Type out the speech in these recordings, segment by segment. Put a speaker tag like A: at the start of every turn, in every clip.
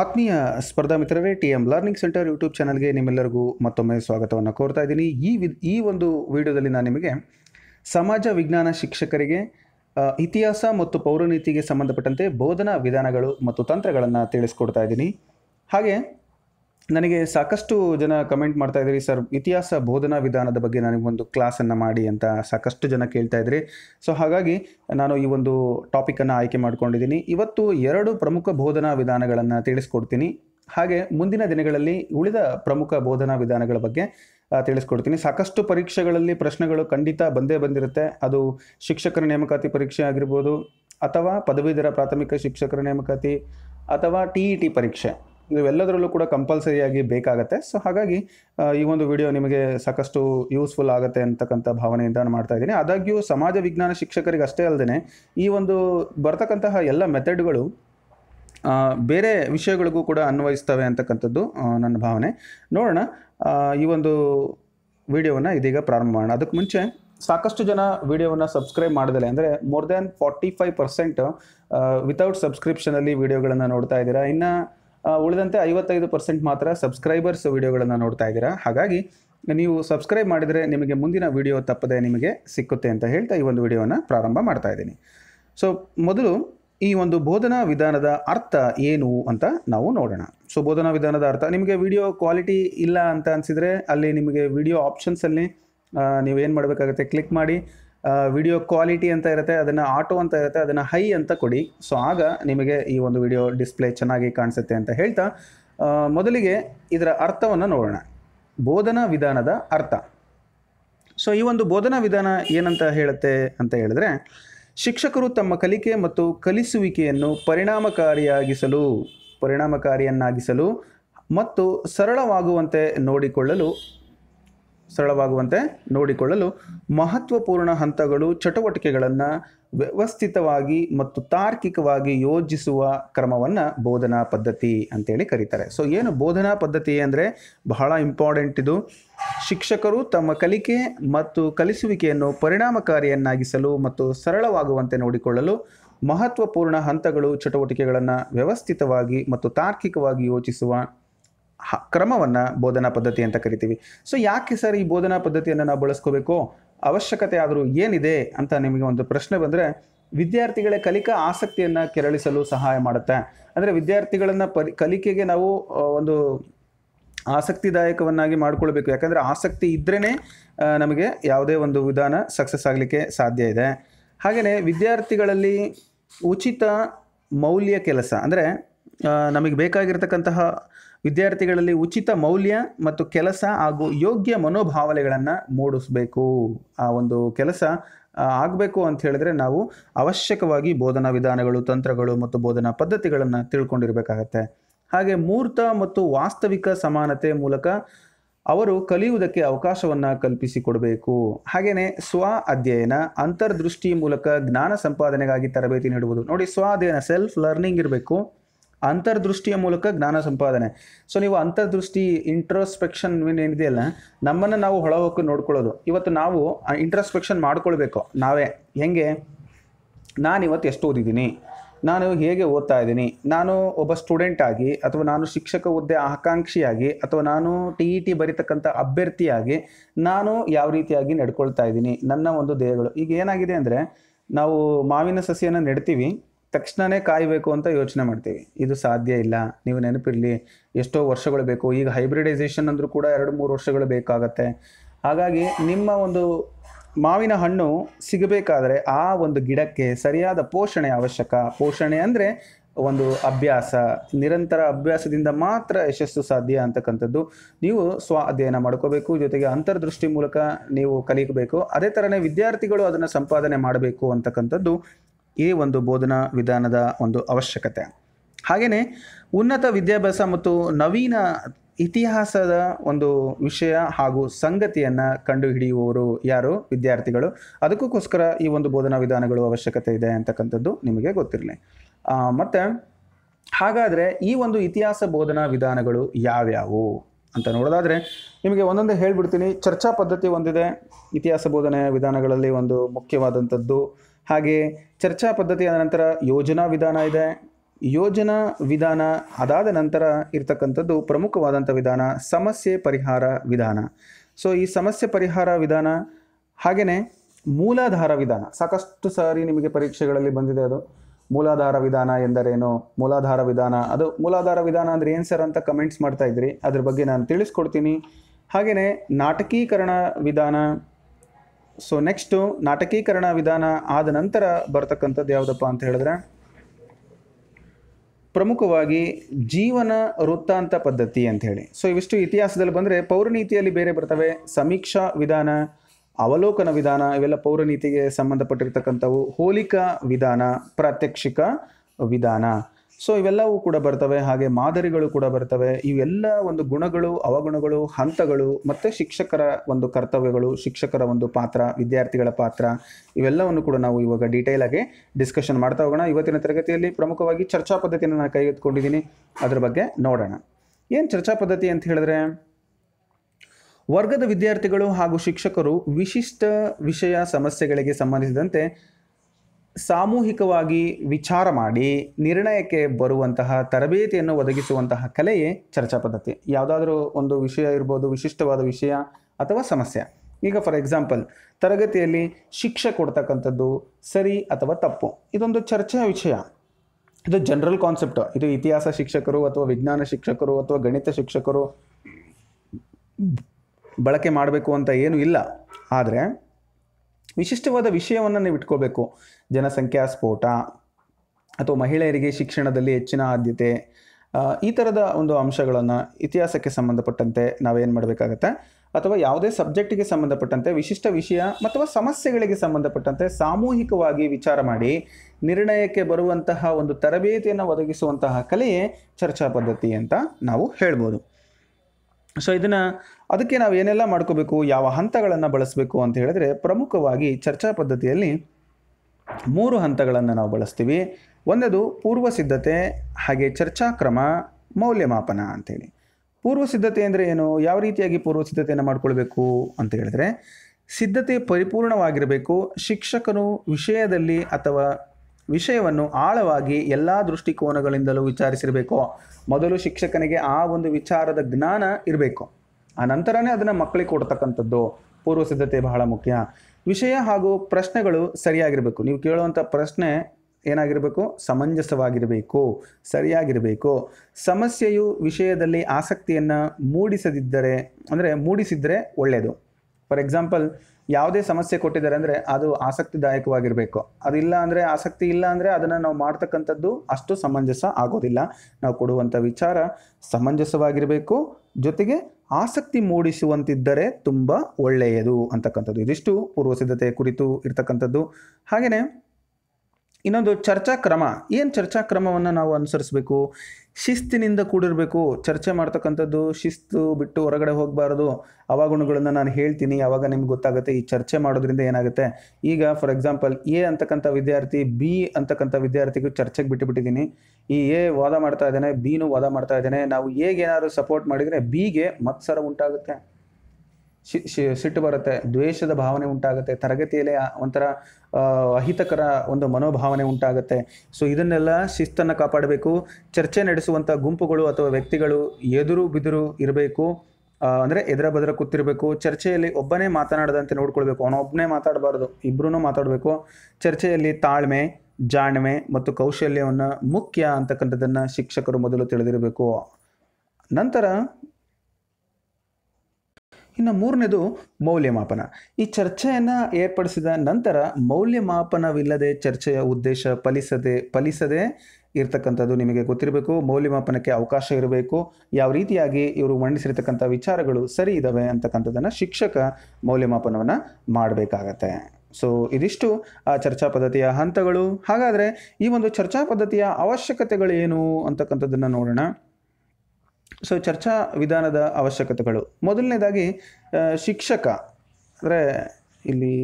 A: ಆತ್ಮೀಯ ಸ್ಪರ್ಧಾ ಮಿತ್ರರೇ T M learning centre YouTube ಚಾನಲ್ಗೆ ನಿಮ್ಮೆಲ್ಲರಿಗೂ ಮತ್ತೊಮ್ಮೆ ಸ್ವಾಗತವನ್ನು ಕೋರ್ತಾ ಇದ್ದೀನಿ. ಈ ವಿ ಈ ಒಂದು ವಿಡಿಯೋದಲ್ಲಿ ನಾನು ನಿಮಗೆ ಸಮಾಜ ವಿಜ್ಞಾನ ಶಿಕ್ಷಕರಿಗೆ ಇತಿಹಾಸ ಮತ್ತು ಪೌರನೀತಿಗೆ ಸಂಬಂಧಪಟ್ಟಂತೆ ಬೋಧನಾ ವಿಧಾನಗಳು ಮತ್ತು ತಂತ್ರಗಳನ್ನು ತಿಳಿಸ್ಕೊಡ್ತಾ ಇದ್ದೀನಿ. ಹಾಗೆ ನನಗೆ ಸಾಕಷ್ಟು ಜನ ಕಮೆಂಟ್ ಮಾಡ್ತಾ ಇದ್ದೀರಿ ಸರ್ ಇತಿಹಾಸ ಬೋಧನಾ ವಿಧಾನದ ಬಗ್ಗೆ ನನಗೊಂದು ಕ್ಲಾಸನ್ನು ಮಾಡಿ ಅಂತ ಸಾಕಷ್ಟು ಜನ ಕೇಳ್ತಾ ಇದ್ರಿ. ಸೊ ಹಾಗಾಗಿ ನಾನು ಈ ಒಂದು ಟಾಪಿಕನ್ನು ಆಯ್ಕೆ ಮಾಡ್ಕೊಂಡಿದ್ದೀನಿ. ಇವತ್ತು ಎರಡು ಪ್ರಮುಖ ಬೋಧನಾ ವಿಧಾನಗಳನ್ನು ತಿಳಿಸ್ಕೊಡ್ತೀನಿ. ಹಾಗೆ ಮುಂದಿನ ದಿನಗಳಲ್ಲಿ ಉಳಿದ ಪ್ರಮುಖ ಬೋಧನಾ ವಿಧಾನಗಳ ಬಗ್ಗೆ ತಿಳಿಸ್ಕೊಡ್ತೀನಿ. ಸಾಕಷ್ಟು ಪರೀಕ್ಷೆಗಳಲ್ಲಿ ಪ್ರಶ್ನೆಗಳು ಖಂಡಿತ ಬಂದೇ ಬಂದಿರುತ್ತೆ. ಅದು ಶಿಕ್ಷಕರ ನೇಮಕಾತಿ ಪರೀಕ್ಷೆ ಆಗಿರ್ಬೋದು, ಅಥವಾ ಪದವೀಧರ ಪ್ರಾಥಮಿಕ ಶಿಕ್ಷಕರ ನೇಮಕಾತಿ, ಅಥವಾ ಟಿ ಇ ಟಿ ಪರೀಕ್ಷೆ. ಇವೆಲ್ಲದರಲ್ಲೂ ಕೂಡ ಕಂಪಲ್ಸರಿಯಾಗಿ ಬೇಕಾಗತ್ತೆ. ಸೊ ಹಾಗಾಗಿ ಈ ಒಂದು ವಿಡಿಯೋ ನಿಮಗೆ ಸಾಕಷ್ಟು ಯೂಸ್ಫುಲ್ ಆಗುತ್ತೆ ಅಂತಕ್ಕಂಥ ಭಾವನೆಯಿಂದ ನಾನು ಮಾಡ್ತಾ ಇದ್ದೀನಿ. ಆದಾಗ್ಯೂ, ಸಮಾಜ ವಿಜ್ಞಾನ ಶಿಕ್ಷಕರಿಗೆ ಅಷ್ಟೇ ಅಲ್ಲದೆ ಈ ಒಂದು ಬರ್ತಕ್ಕಂತಹ ಎಲ್ಲ ಮೆಥಡ್ಗಳು ಬೇರೆ ವಿಷಯಗಳಿಗೂ ಕೂಡ ಅನ್ವಯಿಸ್ತವೆ ಅಂತಕ್ಕಂಥದ್ದು ನನ್ನ ಭಾವನೆ. ನೋಡೋಣ ಈ ಒಂದು ವಿಡಿಯೋವನ್ನು ಇದೀಗ ಪ್ರಾರಂಭ ಮಾಡೋಣ. ಅದಕ್ಕೆ ಮುಂಚೆ, ಸಾಕಷ್ಟು ಜನ ವಿಡಿಯೋವನ್ನು ಸಬ್ಸ್ಕ್ರೈಬ್ ಮಾಡಿದರೆ ಅಂದರೆ more than forty five percent without ಸಬ್ಸ್ಕ್ರಿಪ್ಷನಲ್ಲಿ ವಿಡಿಯೋಗಳನ್ನು ನೋಡ್ತಾ ಇದ್ದೀರಾ. ಇನ್ನು ಉಳಿದಂತೆ ಐವತ್ತೈದು ಪರ್ಸೆಂಟ್ ಮಾತ್ರ ಸಬ್ಸ್ಕ್ರೈಬರ್ಸ್ ವಿಡಿಯೋಗಳನ್ನು ನೋಡ್ತಾ ಇದ್ದೀರಾ? ಹಾಗಾಗಿ ನೀವು ಸಬ್ಸ್ಕ್ರೈಬ್ ಮಾಡಿದರೆ ನಿಮಗೆ ಮುಂದಿನ ವಿಡಿಯೋ ತಪ್ಪದೆ ನಿಮಗೆ ಸಿಕ್ಕುತ್ತೆ ಅಂತ ಹೇಳ್ತಾ ಈ ಒಂದು ವಿಡಿಯೋವನ್ನು ಪ್ರಾರಂಭ ಮಾಡ್ತಾ ಇದ್ದೀನಿ. ಸೊ ಮೊದಲು ಈ ಒಂದು ಬೋಧನಾ ವಿಧಾನದ ಅರ್ಥ ಏನು ಅಂತ ನಾವು ನೋಡೋಣ. ಸೊ ಬೋಧನಾ ವಿಧಾನದ ಅರ್ಥ, ನಿಮಗೆ ವಿಡಿಯೋ ಕ್ವಾಲಿಟಿ ಇಲ್ಲ ಅಂತ ಅನಿಸಿದರೆ ಅಲ್ಲಿ ನಿಮಗೆ ವಿಡಿಯೋ ಆಪ್ಷನ್ಸಲ್ಲಿ ನೀವು ಏನು ಮಾಡಬೇಕಾಗುತ್ತೆ? ಕ್ಲಿಕ್ ಮಾಡಿ. ವಿಡಿಯೋ ಕ್ವಾಲಿಟಿ ಅಂತ ಇರುತ್ತೆ, ಅದನ್ನು ಆಟೋ ಅಂತ ಇರುತ್ತೆ, ಅದನ್ನು ಹೈ ಅಂತ ಕೊಡಿ. ಸೊ ಆಗ ನಿಮಗೆ ಈ ಒಂದು ವಿಡಿಯೋ ಡಿಸ್ಪ್ಲೇ ಚೆನ್ನಾಗಿ ಕಾಣಿಸುತ್ತೆ ಅಂತ ಹೇಳ್ತಾ ಮೊದಲಿಗೆ ಇದರ ಅರ್ಥವನ್ನು ನೋಡೋಣ. ಬೋಧನಾ ವಿಧಾನದ ಅರ್ಥ. ಸೊ ಈ ಒಂದು ಬೋಧನಾ ವಿಧಾನ ಏನಂತ ಹೇಳುತ್ತೆ ಅಂತ ಹೇಳಿದ್ರೆ, ಶಿಕ್ಷಕರು ತಮ್ಮ ಕಲಿಕೆ ಮತ್ತು ಕಲಿಸುವಿಕೆಯನ್ನು ಪರಿಣಾಮಕಾರಿಯಾಗಿಸಲು, ಪರಿಣಾಮಕಾರಿಯನ್ನಾಗಿಸಲು ಮತ್ತು ಸರಳವಾಗುವಂತೆ ನೋಡಿಕೊಳ್ಳಲು ಸರಳವಾಗುವಂತೆ ನೋಡಿಕೊಳ್ಳಲು ಮಹತ್ವಪೂರ್ಣ ಹಂತಗಳು ಚಟುವಟಿಕೆಗಳನ್ನು ವ್ಯವಸ್ಥಿತವಾಗಿ ಮತ್ತು ತಾರ್ಕಿಕವಾಗಿ ಯೋಜಿಸುವ ಕ್ರಮವನ್ನು ಬೋಧನಾ ಪದ್ಧತಿ ಅಂತೇಳಿ ಕರೀತಾರೆ. ಸೊ ಏನು ಬೋಧನಾ ಪದ್ಧತಿ ಅಂದರೆ ಬಹಳ ಇಂಪಾರ್ಟೆಂಟ್ ಇದು. ಶಿಕ್ಷಕರು ತಮ್ಮ ಕಲಿಕೆ ಮತ್ತು ಕಲಿಸುವಿಕೆಯನ್ನು ಪರಿಣಾಮಕಾರಿಯನ್ನಾಗಿಸಲು ಮತ್ತು ಸರಳವಾಗುವಂತೆ ನೋಡಿಕೊಳ್ಳಲು ಮಹತ್ವಪೂರ್ಣ ಹಂತಗಳು ಚಟುವಟಿಕೆಗಳನ್ನು ವ್ಯವಸ್ಥಿತವಾಗಿ ಮತ್ತು ತಾರ್ಕಿಕವಾಗಿ ಯೋಚಿಸುವ ಕ್ರಮವನ್ನು ಬೋಧನಾ ಪದ್ಧತಿ ಅಂತ ಕರಿತೀವಿ. ಸೊ ಯಾಕೆ ಸರ್ ಈ ಬೋಧನಾ ಪದ್ಧತಿಯನ್ನು ನಾವು ಬಳಸ್ಕೋಬೇಕು? ಅವಶ್ಯಕತೆ ಆದರೂ ಏನಿದೆ ಅಂತ ನಿಮಗೆ ಒಂದು ಪ್ರಶ್ನೆ ಬಂದರೆ, ವಿದ್ಯಾರ್ಥಿಗಳ ಕಲಿಕಾ ಆಸಕ್ತಿಯನ್ನು ಕೆರಳಿಸಲು ಸಹಾಯ ಮಾಡುತ್ತೆ. ಅಂದರೆ ವಿದ್ಯಾರ್ಥಿಗಳನ್ನು ಪರಿ, ಕಲಿಕೆಗೆ ನಾವು ಒಂದು ಆಸಕ್ತಿದಾಯಕವನ್ನಾಗಿ ಮಾಡಿಕೊಳ್ಬೇಕು. ಯಾಕಂದರೆ ಆಸಕ್ತಿ ಇದ್ರೇ ನಮಗೆ ಯಾವುದೇ ಒಂದು ವಿಧಾನ ಸಕ್ಸಸ್ ಆಗಲಿಕ್ಕೆ ಸಾಧ್ಯ ಇದೆ. ಹಾಗೆಯೇ ವಿದ್ಯಾರ್ಥಿಗಳಲ್ಲಿ ಉಚಿತ ಮೌಲ್ಯ ಕೆಲಸ ಅಂದರೆ ನಮಗೆ ಬೇಕಾಗಿರ್ತಕ್ಕಂತಹ ವಿದ್ಯಾರ್ಥಿಗಳಲ್ಲಿ ಉಚಿತ ಮೌಲ್ಯ ಮತ್ತು ಕೆಲಸ ಹಾಗೂ ಯೋಗ್ಯ ಮನೋಭಾವನೆಗಳನ್ನು ಮೂಡಿಸಬೇಕು. ಆ ಒಂದು ಕೆಲಸ ಆಗಬೇಕು ಅಂತ ಹೇಳಿದ್ರೆ ನಾವು ಅವಶ್ಯಕವಾಗಿ ಬೋಧನಾ ವಿಧಾನಗಳು, ತಂತ್ರಗಳು ಮತ್ತು ಬೋಧನಾ ಪದ್ಧತಿಗಳನ್ನು ತಿಳ್ಕೊಂಡಿರಬೇಕಾಗತ್ತೆ. ಹಾಗೆ ಮೂರ್ತ ಮತ್ತು ವಾಸ್ತವಿಕ ಸಮಾನತೆ ಮೂಲಕ ಅವರು ಕಲಿಯುವುದಕ್ಕೆ ಅವಕಾಶವನ್ನು ಕಲ್ಪಿಸಿಕೊಡಬೇಕು ಹಾಗೆಯೇ ಸ್ವ ಅಧ್ಯಯನ, ಅಂತರ್ದೃಷ್ಟಿ ಮೂಲಕ ಜ್ಞಾನ ಸಂಪಾದನೆಗಾಗಿ ತರಬೇತಿ ನೀಡುವುದು. ನೋಡಿ, ಸ್ವ ಅಧ್ಯಯನ ಸೆಲ್ಫ್ ಲರ್ನಿಂಗ್ ಇರಬೇಕು. ಅಂತರ್ದೃಷ್ಟಿಯ ಮೂಲಕ ಜ್ಞಾನ ಸಂಪಾದನೆ. ಸೊ ನೀವು ಅಂತರ್ದೃಷ್ಟಿ ಇಂಟ್ರೋಸ್ಪೆಕ್ಷನ್ ಏನಿದೆಯಲ್ಲ, ನಮ್ಮನ್ನು ನಾವು ಹೊಳಹೊಕ್ಕು ನೋಡ್ಕೊಳ್ಳೋದು. ಇವತ್ತು ನಾವು ಇಂಟ್ರೋಸ್ಪೆಕ್ಷನ್ ಮಾಡ್ಕೊಳ್ಬೇಕು ನಾವೇ. ಹೆಂಗೆ? ನಾನು ಇವತ್ತು ಎಷ್ಟು ಓದಿದ್ದೀನಿ? ನಾನು ಹೇಗೆ ಓದ್ತಾ ಇದ್ದೀನಿ? ನಾನು ಒಬ್ಬ ಸ್ಟೂಡೆಂಟ್ ಆಗಿ, ಅಥವಾ ನಾನು ಶಿಕ್ಷಕ ಹುದ್ದೆ ಆಕಾಂಕ್ಷಿಯಾಗಿ, ಅಥವಾ ನಾನು ಟಿ ಇ ಟಿ ಬರೀತಕ್ಕಂಥ ಅಭ್ಯರ್ಥಿಯಾಗಿ, ನಾನು ಯಾವ ರೀತಿಯಾಗಿ ನಡ್ಕೊಳ್ತಾ ಇದ್ದೀನಿ? ನನ್ನ ಒಂದು ದೇಹಗಳು. ಈಗ ಏನಾಗಿದೆ ಅಂದರೆ, ನಾವು ಮಾವಿನ ಸಸಿಯನ್ನು ನೆಡ್ತೀವಿ. ತಕ್ಷಣವೇ ಕಾಯಬೇಕು ಅಂತ ಯೋಚನೆ ಮಾಡ್ತೀವಿ. ಇದು ಸಾಧ್ಯ ಇಲ್ಲ, ನೀವು ನೆನಪಿರಲಿ, ಎಷ್ಟೋ ವರ್ಷಗಳು ಬೇಕು, ಈಗ ಹೈಬ್ರಿಡೈಸೇಷನ್ ಅಂದರೂ ಕೂಡ ಎರಡು ಮೂರು ವರ್ಷಗಳು ಬೇಕಾಗತ್ತೆ. ಹಾಗಾಗಿ ನಿಮ್ಮ ಒಂದು ಮಾವಿನ ಹಣ್ಣು ಸಿಗಬೇಕಾದ್ರೆ ಆ ಒಂದು ಗಿಡಕ್ಕೆ ಸರಿಯಾದ ಪೋಷಣೆ ಅವಶ್ಯಕ. ಪೋಷಣೆ ಅಂದರೆ ಒಂದು ಅಭ್ಯಾಸ, ನಿರಂತರ ಅಭ್ಯಾಸದಿಂದ ಮಾತ್ರ ಯಶಸ್ಸು ಸಾಧ್ಯ ಅಂತಕ್ಕಂಥದ್ದು. ನೀವು ಸ್ವ ಅಧ್ಯಯನ ಮಾಡ್ಕೋಬೇಕು, ಜೊತೆಗೆ ಅಂತರ್ದೃಷ್ಟಿ ಮೂಲಕ ನೀವು ಕಲಿಯಬೇಕು. ಅದೇ ಥರನೇ ವಿದ್ಯಾರ್ಥಿಗಳು ಅದನ್ನು ಸಂಪಾದನೆ ಮಾಡಬೇಕು ಅಂತಕ್ಕಂಥದ್ದು ಈ ಒಂದು ಬೋಧನಾ ವಿಧಾನದ ಒಂದು ಅವಶ್ಯಕತೆ. ಹಾಗೆಯೇ ಉನ್ನತ ವಿದ್ಯಾಭ್ಯಾಸ ಮತ್ತು ನವೀನ ಇತಿಹಾಸದ ಒಂದು ವಿಷಯ ಹಾಗೂ ಸಂಗತಿಯನ್ನು ಕಂಡುಹಿಡಿಯುವವರು ಯಾರು? ವಿದ್ಯಾರ್ಥಿಗಳು. ಅದಕ್ಕೋಸ್ಕರ ಈ ಒಂದು ಬೋಧನಾ ವಿಧಾನಗಳು ಅವಶ್ಯಕತೆ ಇದೆ ಅಂತಕ್ಕಂಥದ್ದು ನಿಮಗೆ ಗೊತ್ತಿರಲಿ. ಮತ್ತು ಹಾಗಾದರೆ ಈ ಒಂದು ಇತಿಹಾಸ ಬೋಧನಾ ವಿಧಾನಗಳು ಯಾವ್ಯಾವು ಅಂತ ನೋಡೋದಾದರೆ ನಿಮಗೆ ಒಂದೊಂದೇ ಹೇಳ್ಬಿಡ್ತೀನಿ. ಚರ್ಚಾ ಪದ್ಧತಿ ಒಂದಿದೆ. ಇತಿಹಾಸ ಬೋಧನೆ ವಿಧಾನಗಳಲ್ಲಿ ಒಂದು ಮುಖ್ಯವಾದಂಥದ್ದು. ಹಾಗೆ ಚರ್ಚಾ ಪದ್ಧತಿಯ ನಂತರ ಯೋಜನಾ ವಿಧಾನ ಇದೆ. ಯೋಜನಾ ವಿಧಾನ ಅದಾದ ನಂತರ ಇರ್ತಕ್ಕಂಥದ್ದು ಪ್ರಮುಖವಾದಂಥ ವಿಧಾನ ಸಮಸ್ಯೆ ಪರಿಹಾರ ವಿಧಾನ. ಸೊ ಈ ಸಮಸ್ಯೆ ಪರಿಹಾರ ವಿಧಾನ ಹಾಗೆಯೇ ಮೂಲಾಧಾರ ವಿಧಾನ. ಸಾಕಷ್ಟು ಸಾರಿ ನಿಮಗೆ ಪರೀಕ್ಷೆಗಳಲ್ಲಿ ಬಂದಿದೆ ಅದು. ಮೂಲಾಧಾರ ವಿಧಾನ ಎಂದರೇನು? ಮೂಲಾಧಾರ ವಿಧಾನ. ಅದು ಮೂಲಾಧಾರ ವಿಧಾನ ಅಂದರೆ ಏನು ಸರ್ ಅಂತ ಕಮೆಂಟ್ಸ್ ಮಾಡ್ತಾ ಇದ್ರಿ. ಅದ್ರ ಬಗ್ಗೆ ನಾನು ತಿಳಿಸ್ಕೊಡ್ತೀನಿ. ಹಾಗೆಯೇ ನಾಟಕೀಕರಣ ವಿಧಾನ ಸೊ ನೆಕ್ಸ್ಟು ನಾಟಕೀಕರಣ ವಿಧಾನ ಆದ ನಂತರ ಬರ್ತಕ್ಕಂಥದ್ದು ಯಾವುದಪ್ಪ ಅಂತ ಹೇಳಿದ್ರೆ, ಪ್ರಮುಖವಾಗಿ ಜೀವನ ವೃತ್ತಾಂತ ಪದ್ಧತಿ ಅಂತ ಹೇಳಿ. ಸೊ ಇವಿಷ್ಟು ಇತಿಹಾಸದಲ್ಲಿ ಬಂದರೆ ಪೌರನೀತಿಯಲ್ಲಿ ಬೇರೆ ಬರ್ತವೆ. ಸಮೀಕ್ಷಾ ವಿಧಾನ, ಅವಲೋಕನ ವಿಧಾನ, ಇವೆಲ್ಲ ಪೌರನೀತಿಗೆ ಸಂಬಂಧಪಟ್ಟಿರ್ತಕ್ಕಂಥವು ಹೋಲಿಕಾ ವಿಧಾನ, ಪ್ರಾತ್ಯಕ್ಷಿಕ ವಿಧಾನ. ಸೊ ಇವೆಲ್ಲವೂ ಕೂಡ ಬರ್ತವೆ. ಹಾಗೆ ಮಾದರಿಗಳು ಕೂಡ ಬರ್ತವೆ. ಇವೆಲ್ಲ ಒಂದು ಗುಣಗಳು, ಅವಗುಣಗಳು, ಹಂತಗಳು, ಮತ್ತು ಶಿಕ್ಷಕರ ಒಂದು ಕರ್ತವ್ಯಗಳು, ಶಿಕ್ಷಕರ ಒಂದು ಪಾತ್ರ, ವಿದ್ಯಾರ್ಥಿಗಳ ಪಾತ್ರ, ಇವೆಲ್ಲವನ್ನು ಕೂಡ ನಾವು ಇವಾಗ ಡೀಟೇಲ್ ಆಗಿ ಡಿಸ್ಕಷನ್ ಮಾಡ್ತಾ ಹೋಗೋಣ. ಇವತ್ತಿನ ತರಗತಿಯಲ್ಲಿ ಪ್ರಮುಖವಾಗಿ ಚರ್ಚಾ ಪದ್ಧತಿಯನ್ನು ನಾನು ಕೈಗೆತ್ಕೊಂಡಿದ್ದೀನಿ ಅದರ ಬಗ್ಗೆ ನೋಡೋಣ. ಏನು ಚರ್ಚಾ ಪದ್ಧತಿ ಅಂತ ಹೇಳಿದ್ರೆ, ವರ್ಗದ ವಿದ್ಯಾರ್ಥಿಗಳು ಹಾಗೂ ಶಿಕ್ಷಕರು ವಿಶಿಷ್ಟ ವಿಷಯ ಸಮಸ್ಯೆಗಳಿಗೆ ಸಂಬಂಧಿಸಿದಂತೆ ಸಾಮೂಹಿಕವಾಗಿ ವಿಚಾರ ಮಾಡಿ ನಿರ್ಣಯಕ್ಕೆ ಬರುವಂತಹ ತರಬೇತಿಯನ್ನು ಒದಗಿಸುವಂತಹ ಕಲೆಯೇ ಚರ್ಚಾ ಪದ್ಧತಿ. ಯಾವುದಾದ್ರೂ ಒಂದು ವಿಷಯ ಇರ್ಬೋದು, ವಿಶಿಷ್ಟವಾದ ವಿಷಯ ಅಥವಾ ಸಮಸ್ಯೆ. ಈಗ ಫಾರ್ ಎಕ್ಸಾಂಪಲ್ ತರಗತಿಯಲ್ಲಿ ಶಿಕ್ಷೆ ಕೊಡ್ತಕ್ಕಂಥದ್ದು ಸರಿ ಅಥವಾ ತಪ್ಪು? ಇದೊಂದು ಚರ್ಚೆಯ ವಿಷಯ. ಇದು ಜನರಲ್ ಕಾನ್ಸೆಪ್ಟ್ ಇದು ಇತಿಹಾಸ ಶಿಕ್ಷಕರು ಅಥವಾ ವಿಜ್ಞಾನ ಶಿಕ್ಷಕರು ಅಥವಾ ಗಣಿತ ಶಿಕ್ಷಕರು ಬಳಕೆ ಮಾಡಬೇಕು ಅಂತ ಏನೂ ಇಲ್ಲ. ಆದರೆ ವಿಶಿಷ್ಟವಾದ ವಿಷಯವನ್ನು ನೀವು ಇಟ್ಕೋಬೇಕು. ಜನಸಂಖ್ಯಾ ಸ್ಫೋಟ ಅಥವಾ ಮಹಿಳೆಯರಿಗೆ ಶಿಕ್ಷಣದಲ್ಲಿ ಹೆಚ್ಚಿನ ಆದ್ಯತೆ ಈ ಥರದ ಒಂದು ಅಂಶಗಳನ್ನು ಇತಿಹಾಸಕ್ಕೆ ಸಂಬಂಧಪಟ್ಟಂತೆ ನಾವೇನು ಮಾಡಬೇಕಾಗತ್ತೆ? ಅಥವಾ ಯಾವುದೇ ಸಬ್ಜೆಕ್ಟಿಗೆ ಸಂಬಂಧಪಟ್ಟಂತೆ, ವಿಶಿಷ್ಟ ವಿಷಯ ಅಥವಾ ಸಮಸ್ಯೆಗಳಿಗೆ ಸಂಬಂಧಪಟ್ಟಂತೆ ಸಾಮೂಹಿಕವಾಗಿ ವಿಚಾರ ಮಾಡಿ, ನಿರ್ಣಯಕ್ಕೆ ಬರುವಂತಹ ಒಂದು ತರಬೇತಿಯನ್ನು ಒದಗಿಸುವಂತಹ ಕಲೆಯೇ ಚರ್ಚಾ ಪದ್ಧತಿ ಅಂತ ನಾವು ಹೇಳ್ಬೋದು. ಸೊ ಇದನ್ನು ಅದಕ್ಕೆ ನಾವು ಏನೆಲ್ಲ ಮಾಡ್ಕೋಬೇಕು, ಯಾವ ಹಂತಗಳನ್ನು ಬಳಸಬೇಕು ಅಂತ ಹೇಳಿದ್ರೆ ಪ್ರಮುಖವಾಗಿ ಚರ್ಚಾ ಪದ್ಧತಿಯಲ್ಲಿ ಮೂರು ಹಂತಗಳನ್ನು ನಾವು ಬಳಸ್ತೀವಿ. ಒಂದದು ಪೂರ್ವ ಸಿದ್ಧತೆ, ಹಾಗೆ ಚರ್ಚಾ ಕ್ರಮ, ಮೌಲ್ಯಮಾಪನ ಅಂತೇಳಿ. ಪೂರ್ವ ಸಿದ್ಧತೆ ಅಂದರೆ ಏನು? ಯಾವ ರೀತಿಯಾಗಿ ಪೂರ್ವ ಸಿದ್ಧತೆಯನ್ನು ಮಾಡಿಕೊಳ್ಬೇಕು ಅಂತ ಹೇಳಿದ್ರೆ, ಸಿದ್ಧತೆ ಪರಿಪೂರ್ಣವಾಗಿರಬೇಕು. ಶಿಕ್ಷಕನು ವಿಷಯದಲ್ಲಿ ಅಥವಾ ವಿಷಯವನ್ನು ಆಳವಾಗಿ ಎಲ್ಲ ದೃಷ್ಟಿಕೋನಗಳಿಂದಲೂ ವಿಚಾರಿಸಿರಬೇಕು. ಮೊದಲು ಶಿಕ್ಷಕನಿಗೆ ಆ ಒಂದು ವಿಚಾರದ ಜ್ಞಾನ ಇರಬೇಕು. ಆ ನಂತರನೇ ಅದನ್ನು ಮಕ್ಕಳಿಗೆ ಕೊಡ್ತಕ್ಕಂಥದ್ದು ಪೂರ್ವ ಸಿದ್ಧತೆ ಬಹಳ ಮುಖ್ಯ. ವಿಷಯ ಹಾಗೂ ಪ್ರಶ್ನೆಗಳು ಸರಿಯಾಗಿರಬೇಕು. ನೀವು ಕೇಳುವಂಥ ಪ್ರಶ್ನೆ ಏನಾಗಿರಬೇಕು? ಸಮಂಜಸವಾಗಿರಬೇಕು. ಸರಿಯಾಗಿರಬೇಕು. ಸಮಸ್ಯೆಯು ವಿಷಯದಲ್ಲಿ ಆಸಕ್ತಿಯನ್ನು ಮೂಡಿಸದಿದ್ದರೆ, ಅಂದರೆ ಮೂಡಿಸಿದರೆ ಒಳ್ಳೆಯದು ಫಾರ್ ಎಕ್ಸಾಂಪಲ್ ಯಾವುದೇ ಸಮಸ್ಯೆ ಕೊಟ್ಟಿದ್ದಾರೆ ಅಂದರೆ ಅದು ಆಸಕ್ತಿದಾಯಕವಾಗಿರಬೇಕು. ಅದಿಲ್ಲ ಅಂದರೆ ಆಸಕ್ತಿ ಇಲ್ಲ ಅಂದರೆ ಅದನ್ನು ನಾವು ಮಾಡ್ತಕ್ಕಂಥದ್ದು ಅಷ್ಟು ಸಮಂಜಸ ಆಗೋದಿಲ್ಲ. ನಾವು ಕೊಡುವಂಥ ವಿಚಾರ ಸಮಂಜಸವಾಗಿರಬೇಕು. ಜೊತೆಗೆ ಆಸಕ್ತಿ ಮೂಡಿಸುವಂತಿದ್ದರೆ ತುಂಬ ಒಳ್ಳೆಯದು ಅಂತಕ್ಕಂಥದ್ದು. ಇದಿಷ್ಟು ಪೂರ್ವ ಸಿದ್ಧತೆ ಕುರಿತು ಇರ್ತಕ್ಕಂಥದ್ದು. ಹಾಗೆಯೇ ಇನ್ನೊಂದು ಚರ್ಚಾ ಕ್ರಮ. ಏನು ಚರ್ಚಾ ಕ್ರಮವನ್ನು ನಾವು ಅನುಸರಿಸಬೇಕು? ಶಿಸ್ತಿನಿಂದ ಕೂಡಿರಬೇಕು. ಚರ್ಚೆ ಮಾಡ್ತಕ್ಕಂಥದ್ದು ಶಿಸ್ತು ಬಿಟ್ಟು ಹೊರಗಡೆ ಹೋಗಬಾರ್ದು. ಅವಾಗುಣಗಳನ್ನು ನಾನು ಹೇಳ್ತೀನಿ. ಆವಾಗ ನಿಮ್ಗೆ ಗೊತ್ತಾಗುತ್ತೆ. ಈ ಚರ್ಚೆ ಮಾಡೋದ್ರಿಂದ ಏನಾಗುತ್ತೆ? ಈಗ ಫಾರ್ ಎಕ್ಸಾಂಪಲ್ ಎ ಅಂತಕ್ಕಂಥ ವಿದ್ಯಾರ್ಥಿ ಬಿ ಅಂತಕ್ಕಂಥ ವಿದ್ಯಾರ್ಥಿಗೂ ಚರ್ಚೆಗೆ ಬಿಟ್ಟುಬಿಟ್ಟಿದ್ದೀನಿ ಈ ಎ ವಾದ ಮಾಡ್ತಾ ಇದ್ದಾನೆ ಬಿನೂ ವಾದ ಮಾಡ್ತಾ ಇದ್ದಾನೆ. ನಾವು ಎಗೆ ಏನಾದ್ರು ಸಪೋರ್ಟ್ ಮಾಡಿದರೆ ಬಿಗೆ ಮತ್ಸರ ಉಂಟಾಗುತ್ತೆ. ಶಿ ಸಿಟ್ಟು ಬರುತ್ತೆ, ದ್ವೇಷದ ಭಾವನೆ ಉಂಟಾಗುತ್ತೆ, ತರಗತಿಯಲ್ಲೇ ಒಂಥರ ಅಹಿತಕರ ಒಂದು ಮನೋಭಾವನೆ ಉಂಟಾಗುತ್ತೆ. ಸೊ ಇದನ್ನೆಲ್ಲ ಶಿಸ್ತನ್ನು ಕಾಪಾಡಬೇಕು. ಚರ್ಚೆ ನಡೆಸುವಂಥ ಗುಂಪುಗಳು ಅಥವಾ ವ್ಯಕ್ತಿಗಳು ಎದುರು ಬಿದುರು ಇರಬೇಕು. ಅಂದರೆ ಎದುರ ಬದರ ಕೂತಿರಬೇಕು. ಚರ್ಚೆಯಲ್ಲಿ ಒಬ್ಬನೇ ಮಾತನಾಡದಂತೆ ನೋಡ್ಕೊಳ್ಬೇಕು. ಅವನೊಬ್ಬನೇ ಮಾತಾಡಬಾರ್ದು ಇಬ್ಬರೂ ಮಾತಾಡಬೇಕು. ಚರ್ಚೆಯಲ್ಲಿ ತಾಳ್ಮೆ, ಜಾಣ್ಮೆ ಮತ್ತು ಕೌಶಲ್ಯವನ್ನು ಮುಖ್ಯ ಅಂತಕ್ಕಂಥದ್ದನ್ನು ಶಿಕ್ಷಕರು ಮೊದಲು ತಿಳಿದಿರಬೇಕು. ನಂತರ ಇನ್ನು ಮೂರನೇದು ಮೌಲ್ಯಮಾಪನ. ಈ ಚರ್ಚೆಯನ್ನು ಏರ್ಪಡಿಸಿದ ನಂತರ ಮೌಲ್ಯಮಾಪನವಿಲ್ಲದೆ ಚರ್ಚೆಯ ಉದ್ದೇಶ ಫಲಿಸದೆ ಫಲಿಸದೆ ಇರ್ತಕ್ಕಂಥದ್ದು ನಿಮಗೆ ಗೊತ್ತಿರಬೇಕು. ಮೌಲ್ಯಮಾಪನಕ್ಕೆ ಅವಕಾಶ ಇರಬೇಕು. ಯಾವ ರೀತಿಯಾಗಿ ಇವರು ಮಂಡಿಸಿರ್ತಕ್ಕಂಥ ವಿಚಾರಗಳು ಸರಿ ಇದ್ದಾವೆ ಅಂತಕ್ಕಂಥದ್ದನ್ನು ಶಿಕ್ಷಕ ಮೌಲ್ಯಮಾಪನವನ್ನು ಮಾಡಬೇಕಾಗತ್ತೆ. ಸೊ ಇದಿಷ್ಟು ಆ ಚರ್ಚಾ ಪದ್ಧತಿಯ ಹಂತಗಳು. ಹಾಗಾದರೆ ಈ ಒಂದು ಚರ್ಚಾ ಪದ್ಧತಿಯ ಅವಶ್ಯಕತೆಗಳು ಏನು ಅಂತಕ್ಕಂಥದ್ದನ್ನು ನೋಡೋಣ. ಸೊ ಚರ್ಚಾ ವಿಧಾನದ ಅವಶ್ಯಕತೆಗಳು. ಮೊದಲನೇದಾಗಿ ಶಿಕ್ಷಕ, ಅಂದರೆ ಇಲ್ಲಿ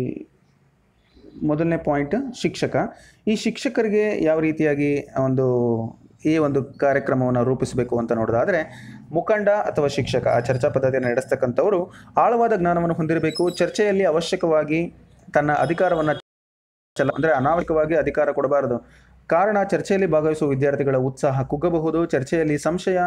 A: ಮೊದಲನೇ ಪಾಯಿಂಟ್, ಶಿಕ್ಷಕ. ಈ ಶಿಕ್ಷಕರಿಗೆ ಯಾವ ರೀತಿಯಾಗಿ ಒಂದು, ಈ ಒಂದು ಕಾರ್ಯಕ್ರಮವನ್ನು ರೂಪಿಸಬೇಕು ಅಂತ ನೋಡೋದಾದರೆ, ಮುಖಂಡ ಅಥವಾ ಶಿಕ್ಷಕ, ಆ ಚರ್ಚಾ ಪದ್ಧತಿಯನ್ನು ನಡೆಸ್ತಕ್ಕಂಥವರು ಆಳವಾದ ಜ್ಞಾನವನ್ನು ಹೊಂದಿರಬೇಕು, ಚರ್ಚೆಯಲ್ಲಿ ಅವಶ್ಯಕವಾಗಿ ತನ್ನ ಅಧಿಕಾರವನ್ನು ಚಲ, ಅಂದರೆ ಅನಾವಶ್ಯಕವಾಗಿ ಅಧಿಕಾರ ಕೊಡಬಾರದು. ಕಾರಣ ಚರ್ಚೆಯಲ್ಲಿ ಭಾಗವಹಿಸುವ ವಿದ್ಯಾರ್ಥಿಗಳ ಉತ್ಸಾಹ ಕುಗ್ಗಬಹುದು, ಚರ್ಚೆಯಲ್ಲಿ ಸಂಶಯ